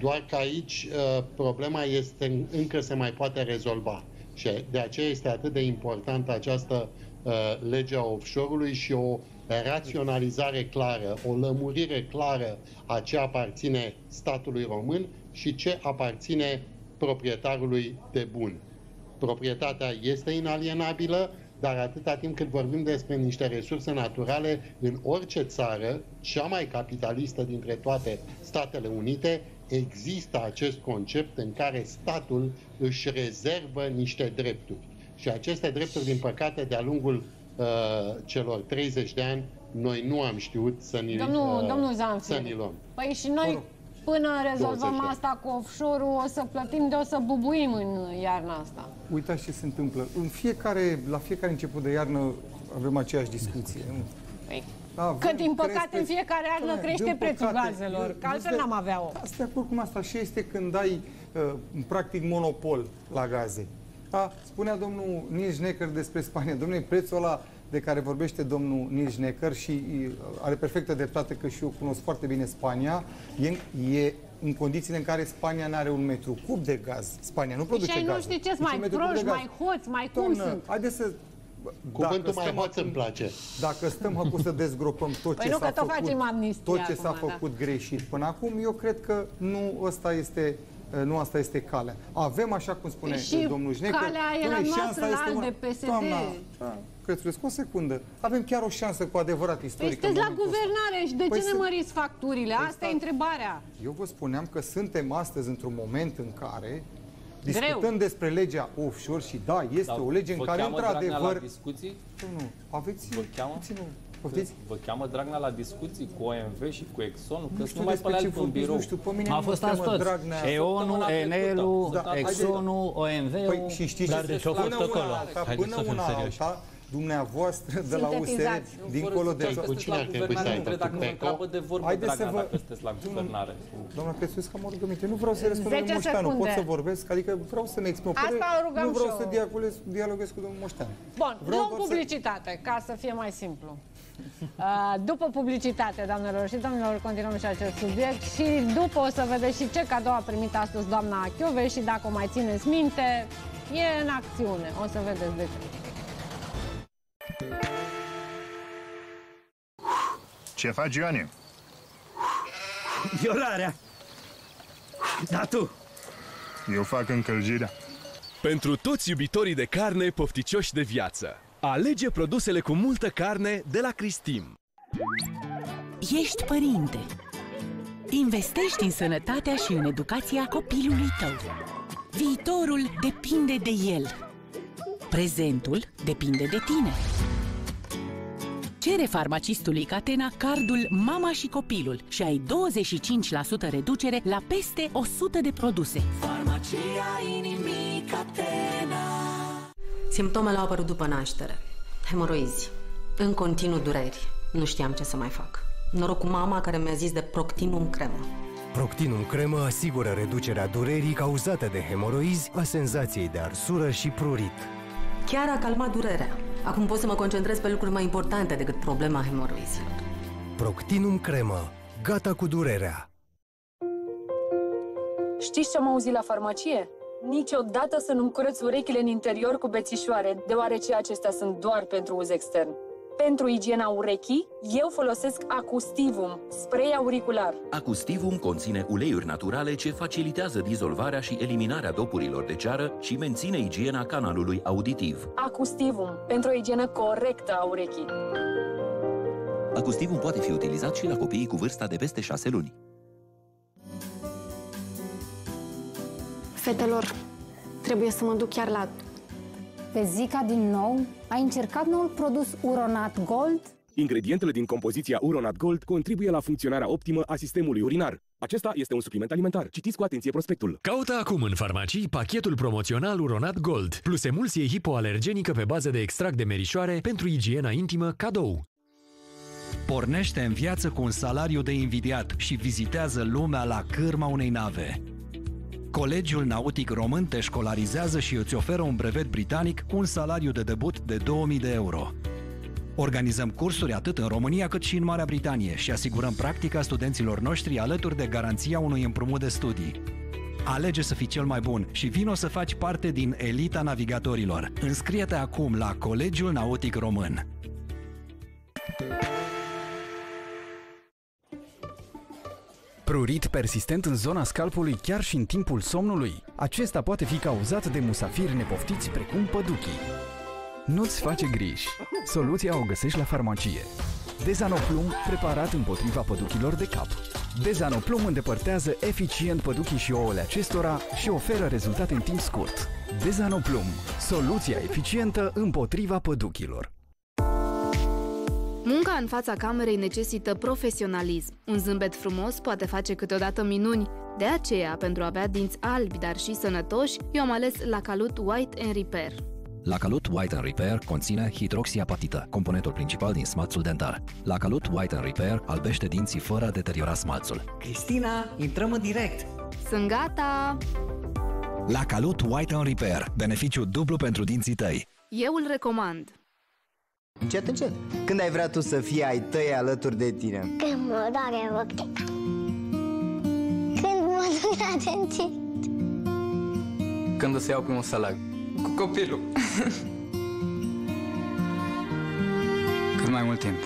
doar că aici uh, problema este încă se mai poate rezolva. Și de aceea este atât de importantă această uh, lege a offshore-ului și o raționalizare clară, o lămurire clară a ce aparține statului român și ce aparține proprietarului de bun. Proprietatea este inalienabilă, dar atâta timp cât vorbim despre niște resurse naturale, în orice țară, cea mai capitalistă dintre toate Statele Unite, există acest concept în care statul își rezervă niște drepturi. Și aceste drepturi, din păcate, de-a lungul uh, celor 30 de ani, noi nu am știut să ni, Domnul, uh, domnul să Zanfir, ni luăm. păi și noi până 20 rezolvăm de ani. asta cu offshore-ul, o să plătim de o să bubuim în iarna asta. Uitați ce se întâmplă. În fiecare, la fiecare început de iarnă avem aceeași discuție. Păi, Da, Că vrem, din păcate crește- în fiecare iarnă Da, crește din prețul păcate. gazelor, Eu- că altfel este- n-am avea-o. Da, sunt de acord cu asta. Și este când ai, uh, practic, monopol la gaze. Da? Spunea domnul Nils Necker despre Spania. Domnule, prețul ăla de care vorbește domnul Nils Necker și uh, are perfectă dreptate că și eu cunosc foarte bine Spania, e, e în condițiile în care Spania nu are un metru cub de gaz. Spania nu produce și gaz. nu știi ce mai proști, mai hoți, mai cum Doamnă, sunt. Haideți să Cuvântul mai stăm hoț îmi place. Dacă stăm acum să dezgropăm tot Păi ce nu, s-a că tot făcut, facem amnistie tot ce s-a acum, da. făcut greșit până acum, eu cred că nu ăsta este nu asta este calea. Avem, așa cum spune Și domnul Jnecă, calea era domnule, noastră șansa la este al una. de PSD. Doamna, da, Crețulescu, o secundă. Avem chiar o șansă cu adevărat Păi istorică. sunteți în la momentul ăsta. guvernare și de Păi ce ne sunt- măriți facturile? Păi Asta e stați. întrebarea. Eu vă spuneam că suntem astăzi într-un moment în care Greu. discutăm despre legea offshore și da, este Dar o lege în vă care, cheamă Dragnea într-adevăr... la discuții? Nu, aveți Vă cheamă? puțin, poftiți? Vă cheamă Dragnea la discuții cu OMV și cu Exxon? Că Nu sunt știu numai despre pe ce alb în vorbiți, birou. nu știu, pe mine A nu fost mă azi cheamă toți. Dragnea. EONul, Săptămâna Enelul, trecută. Da, Exxonul, OMV-ul. Păi și știți Dar ce de ce au până fost una acolo? alta, Haideți până să fim una serioși. alta, dumneavoastră de la USR, Sintetizați. dincolo de... Ce Cu cine ar trebui să aibă? Dacă Cu mă Peco? întreabă de vorbă Haideți să Dragnea vă- dacă sunteți la guvernare. Doamna Crețuiesc, am o rugăminte. Nu vreau să răspund 10 domnul Moșteanu. Pot secunde. să vorbesc? Adică vreau să-mi exprim o Asta părere. rugăm Nu vreau și să eu. dialoghez, dialoghez cu domnul Moșteanu. Bun, Vreau luăm doar să- publicitate, ca să fie mai simplu. Uh, după publicitate, doamnelor și domnilor, continuăm și acest subiect și după o să vedeți și ce cadou a primit astăzi doamna Chioveș și dacă o mai țineți minte, e în acțiune. O să vedeți de ce. Ce faci, Ioane? Violarea! Da, tu! Eu fac încălzirea. Pentru toți iubitorii de carne pofticioși de viață, alege produsele cu multă carne de la Cristim. Ești părinte. Investești în sănătatea și în educația copilului tău. Viitorul depinde de el. Prezentul depinde de tine. Cere farmacistului Catena cardul Mama și Copilul și ai 25% reducere la peste 100 de produse. Farmacia inimii Catena. Simptomele au apărut după naștere. Hemoroizi. În continuu dureri. Nu știam ce să mai fac. Noroc cu mama care mi-a zis de Proctinum cremă. Proctinum cremă asigură reducerea durerii cauzate de hemoroizi, a senzației de arsură și prurit. Chiar a calmat durerea. Acum pot să mă concentrez pe lucruri mai importante decât problema hemoroizilor. Proctinum cremă. Gata cu durerea. Știți ce am auzit la farmacie? Niciodată să nu-mi curăț urechile în interior cu bețișoare, deoarece acestea sunt doar pentru uz extern. Pentru igiena urechii, eu folosesc Acustivum, spray auricular. Acustivum conține uleiuri naturale ce facilitează dizolvarea și eliminarea dopurilor de ceară și menține igiena canalului auditiv. Acustivum, pentru o igienă corectă a urechii. Acustivum poate fi utilizat și la copiii cu vârsta de peste 6 luni. Fetelor, trebuie să mă duc chiar la... Pe Zica din nou? Ai încercat noul produs Uronat Gold? Ingredientele din compoziția Uronat Gold contribuie la funcționarea optimă a sistemului urinar. Acesta este un supliment alimentar. Citiți cu atenție prospectul. Caută acum în farmacii pachetul promoțional Uronat Gold, plus emulsie hipoalergenică pe bază de extract de merișoare pentru igiena intimă cadou. Pornește în viață cu un salariu de invidiat și vizitează lumea la cârma unei nave. Colegiul Nautic Român te școlarizează și îți oferă un brevet britanic cu un salariu de debut de 2000 de euro. Organizăm cursuri atât în România cât și în Marea Britanie și asigurăm practica studenților noștri alături de garanția unui împrumut de studii. Alege să fii cel mai bun și vino să faci parte din elita navigatorilor. Înscrie-te acum la Colegiul Nautic Român. Prurit persistent în zona scalpului chiar și în timpul somnului. Acesta poate fi cauzat de musafiri nepoftiți precum păduchii. Nu-ți face griji. Soluția o găsești la farmacie. Dezanoplum, preparat împotriva păduchilor de cap. Dezanoplum îndepărtează eficient păduchii și ouăle acestora și oferă rezultate în timp scurt. Dezanoplum, soluția eficientă împotriva păduchilor. Munca în fața camerei necesită profesionalism. Un zâmbet frumos poate face câteodată minuni. De aceea, pentru a avea dinți albi, dar și sănătoși, eu am ales la Calut White and Repair. La Calut White and Repair conține hidroxiapatită, componentul principal din smalțul dentar. La Calut White and Repair albește dinții fără a deteriora smalțul. Cristina, intrăm în direct! Sunt gata! La Calut White and Repair, beneficiu dublu pentru dinții tăi. Eu îl recomand. Încet, încet. Când ai vrea tu să fii ai tăi alături de tine? Când mă doare rochica Când mă duc la dentist. Când o să iau primul salar. Cu copilul. Cât mai mult timp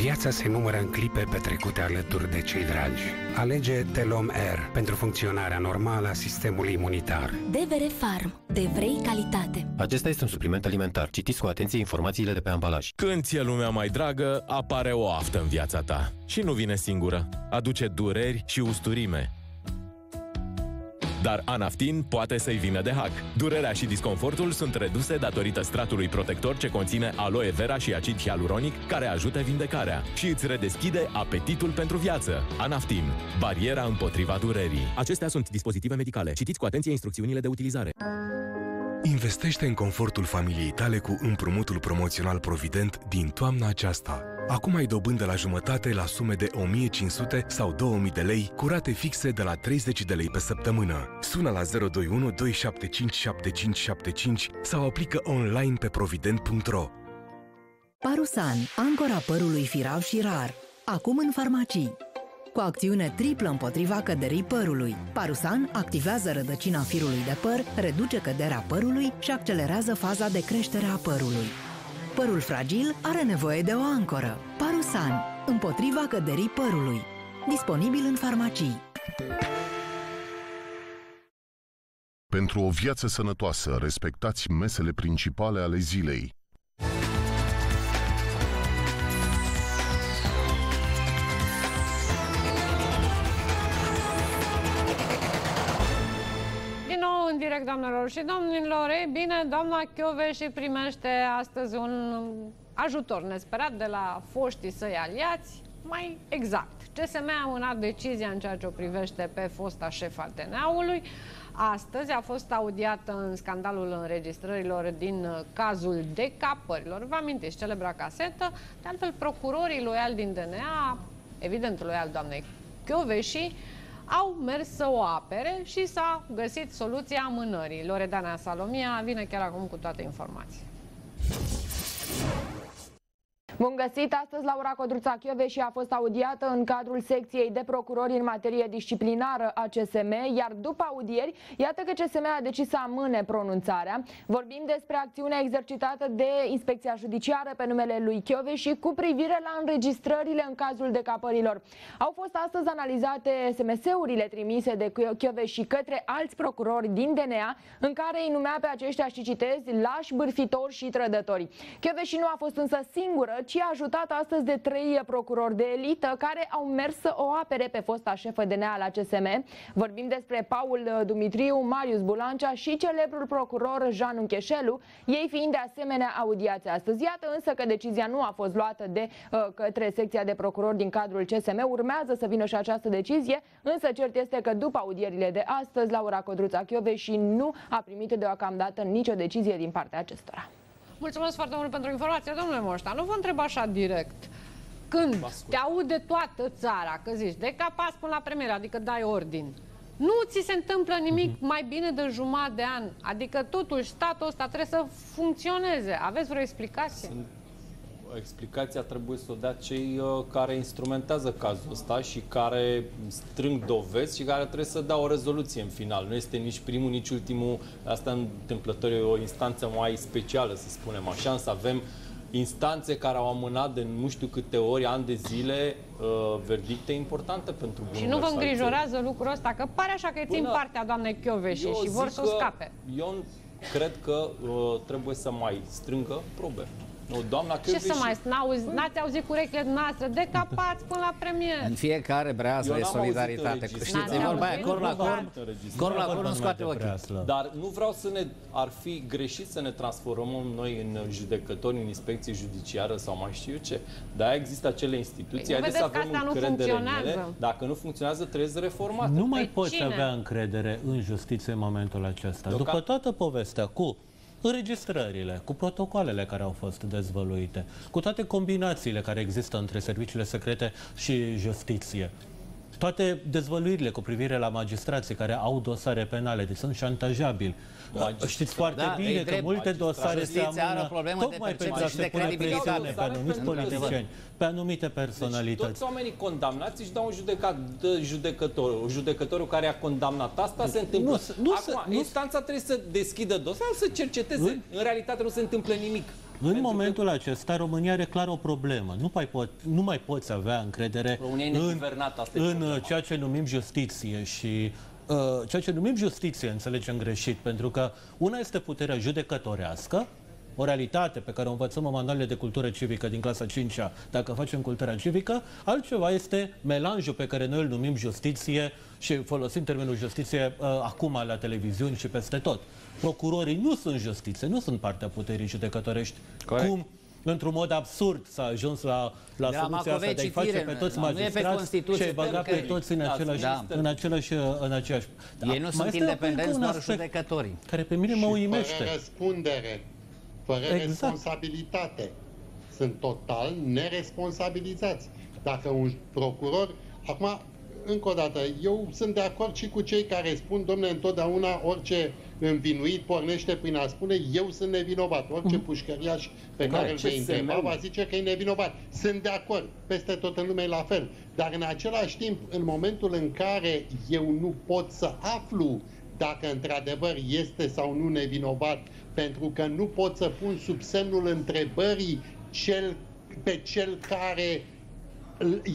Viața se numără în clipe petrecute alături de cei dragi. Alege Telom Air pentru funcționarea normală a sistemului imunitar. DVR Farm. De vrei calitate. Acesta este un supliment alimentar. Citiți cu atenție informațiile de pe ambalaj. Când ți-e lumea mai dragă, apare o aftă în viața ta. Și nu vine singură. Aduce dureri și usturime. Dar Anaftin poate să-i vină de hack. Durerea și disconfortul sunt reduse datorită stratului protector ce conține aloe vera și acid hialuronic care ajută vindecarea și îți redeschide apetitul pentru viață. Anaftin. Bariera împotriva durerii. Acestea sunt dispozitive medicale. Citiți cu atenție instrucțiunile de utilizare. Investește în confortul familiei tale cu împrumutul promoțional Provident din toamna aceasta. Acum ai dobândă la jumătate la sume de 1500 sau 2000 de lei cu rate fixe de la 30 de lei pe săptămână. Sună la 021 275 7575 sau aplică online pe provident.ro. Parusan, ancora părului firav și rar. Acum în farmacii. Cu acțiune triplă împotriva căderii părului. Parusan activează rădăcina firului de păr, reduce căderea părului și accelerează faza de creștere a părului. Părul fragil are nevoie de o ancoră. Parusan, împotriva căderii părului. Disponibil în farmacii. Pentru o viață sănătoasă, respectați mesele principale ale zilei. Direct, doamnelor și domnilor. Ei bine, doamna și primește astăzi un ajutor nesperat de la foștii săi aliați, mai exact. CSM a amânat decizia în ceea ce o privește pe fosta șefa DNA-ului. Astăzi a fost audiată în scandalul înregistrărilor din cazul decapărilor. Vă amintiți, celebra casetă. De altfel, procurorii loiali din DNA, evident loial doamnei Chioveși, au mers să o apere și s-a găsit soluția amânării. Loredana Salomia vine chiar acum cu toate informații. Bun găsit! Astăzi Laura Codruța și a fost audiată în cadrul secției de procurori în materie disciplinară a CSM, iar după audieri, iată că CSM a decis să amâne pronunțarea. Vorbim despre acțiunea exercitată de Inspecția Judiciară pe numele lui și cu privire la înregistrările în cazul decapărilor. Au fost astăzi analizate SMS-urile trimise de și către alți procurori din DNA, în care îi numea pe aceștia și citez lași, bârfitori și trădători. și nu a fost însă singură, ci a ajutat astăzi de trei procurori de elită care au mers să o apere pe fosta șefă de nea la CSM. Vorbim despre Paul Dumitriu, Marius Bulancea și celebrul procuror Jean Uncheșelu, ei fiind de asemenea audiați astăzi. Iată însă că decizia nu a fost luată de uh, către secția de procurori din cadrul CSM. Urmează să vină și această decizie, însă cert este că după audierile de astăzi, Laura Codruța și nu a primit deocamdată nicio decizie din partea acestora. Mulțumesc foarte mult pentru informație, domnule Moșta. Nu vă întreb așa direct. Când te aude toată țara că zici de capac până la premier, adică dai ordin, nu ți se întâmplă nimic uh-huh. mai bine de jumătate de an. Adică totuși statul ăsta trebuie să funcționeze. Aveți vreo explicație? Sunt explicația trebuie să o dea cei uh, care instrumentează cazul ăsta și care strâng dovezi și care trebuie să dea o rezoluție în final. Nu este nici primul, nici ultimul. Asta întâmplător e o instanță mai specială, să spunem așa, însă avem instanțe care au amânat de nu știu câte ori, ani de zile, uh, verdicte importante pentru bunul Și nu vă îngrijorează lucrul ăsta? Că pare așa că țin partea doamnei Chioveși și vor să o scape. Eu cred că uh, trebuie să mai strângă probe. Nu, doamna Ce să mai n-auzi, n-ați auzit cu urechile noastre, decapați până la premier. În fiecare breaslă e solidaritate. Știți, e vorba aia, corul la corn, corul la corn nu scoate ochii. Dar nu vreau să ne, ar fi greșit să ne transformăm noi în judecători, în inspecție judiciară sau mai știu eu ce. Dar există acele instituții, păi, haideți să avem încredere în ele. Dacă nu funcționează, trebuie să reformate. Nu mai păi poți avea încredere în justiție în momentul acesta. După toată povestea cu înregistrările, cu protocoalele care au fost dezvăluite, cu toate combinațiile care există între serviciile secrete și justiție. Toate dezvăluirile cu privire la magistrații care au dosare penale, deci sunt șantajabili. Magistrat. Știți foarte da, bine că multe dosare se amână tocmai pentru a se pune presiune pe anumiți politicieni, pe anumite personalități. Deci toți oamenii condamnați își dau un judecat de judecător. Judecătorul care a condamnat asta se întâmplă. Nu, nu, Acum, nu, instanța trebuie să deschidă dosarul, să cerceteze. În, în realitate nu se întâmplă nimic. În momentul că... acesta, România are clar o problemă. Nu mai, pot, nu mai poți avea încredere în, în ceea ce numim justiție și uh, ceea ce numim justiție, înțelegem greșit, pentru că una este puterea judecătorească, o realitate pe care o învățăm în manualele de cultură civică din clasa 5-a, dacă facem cultura civică, altceva este melanjul pe care noi îl numim justiție și folosim termenul justiție uh, acum la televiziuni și peste tot. Procurorii nu sunt justiție, nu sunt partea puterii judecătorești. Corect. Cum într-un mod absurd s-a ajuns la, la de soluția asta de a-i face pe toți magistrați și a-i băga pe toți în același, da. în același, în aceeași... Ei nu sunt independenți, doar judecătorii. Care pe mine mă uimește. fără răspundere, fără exact. responsabilitate. Sunt total neresponsabilizați. Dacă un procuror... Acum, încă o dată, eu sunt de acord și cu cei care spun, domne, întotdeauna orice învinuit pornește prin a spune eu sunt nevinovat. Orice mm. pușcăriaș pe care îl vei întreba va zice că e nevinovat. Sunt de acord. Peste tot în lume e la fel. Dar în același timp, în momentul în care eu nu pot să aflu dacă într-adevăr este sau nu nevinovat, pentru că nu pot să pun sub semnul întrebării cel, pe cel care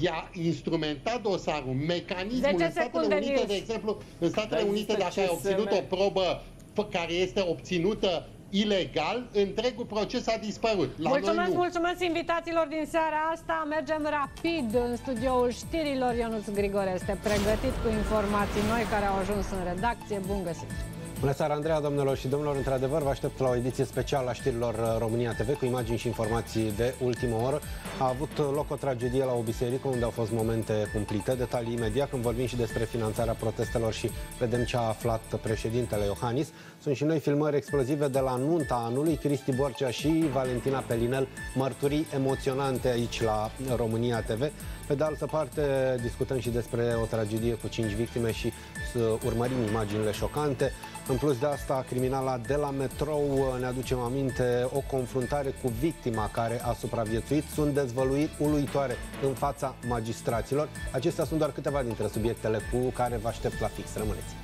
i-a instrumentat dosarul, mecanismul în Statele Unite, de exemplu, în Statele Unite, dacă ai obținut o probă care este obținută ilegal, întregul proces a dispărut. La mulțumesc, noi nu. mulțumesc invitațiilor din seara asta. Mergem rapid în studioul știrilor. Ionuț Grigore este pregătit cu informații noi care au ajuns în redacție. Bun găsit! Bună seara, Andreea, domnilor și domnilor. Într-adevăr, vă aștept la o ediție specială a știrilor uh, România TV cu imagini și informații de ultimă oră. A avut loc o tragedie la o biserică unde au fost momente cumplite. Detalii imediat când vorbim și despre finanțarea protestelor și vedem ce a aflat președintele Iohannis. Sunt și noi filmări explozive de la nunta anului. Cristi Borcea și Valentina Pelinel, mărturii emoționante aici la România TV. Pe de altă parte, discutăm și despre o tragedie cu cinci victime și să urmărim imaginile șocante. În plus de asta, criminala de la metrou ne aducem aminte o confruntare cu victima care a supraviețuit. Sunt dezvăluiri uluitoare în fața magistraților. Acestea sunt doar câteva dintre subiectele cu care vă aștept la fix. Rămâneți!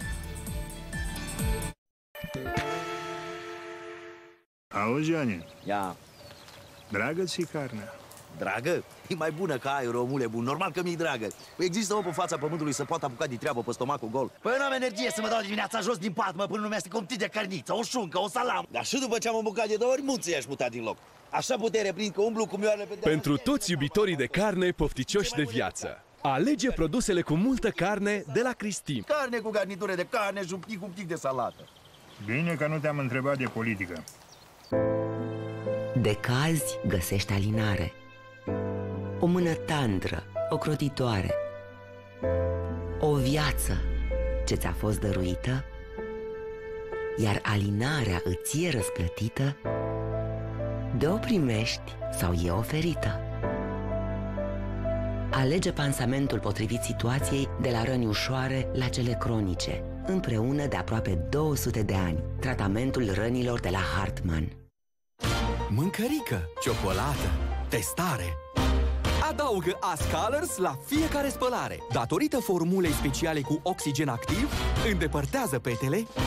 Auzi, Ioane? Ia. Dragă ți carnea? Dragă? E mai bună ca aerul, omule bun. Normal că mi-e dragă. Păi există om pe fața pământului să poată apuca de treabă pe stomacul gol. Păi eu n-am energie să mă dau dimineața jos din pat, mă, până nu mi-a de carniță, o șuncă, o salam. Dar și după ce am îmbucat de două ori, mulți i-aș muta din loc. Așa putere prind că umblu cu mioarele pe Pentru toți iubitorii de carne pofticioși de viață. Alege produsele cu multă carne de la Cristin. Carne cu garniture de carne și un pic, un pic de salată. Bine că nu te-am întrebat de politică. De cazi găsești alinare. O mână tandră, ocrotitoare. O viață ce ți-a fost dăruită, iar alinarea îți e răsplătită, de o primești sau e oferită. Alege pansamentul potrivit situației de la răni ușoare la cele cronice, împreună de aproape 200 de ani. Tratamentul rănilor de la Hartman. Mâncărică, ciocolată, testare Adaugă Ascolors la fiecare spălare. Datorită formulei speciale cu oxigen activ, îndepărtează petele,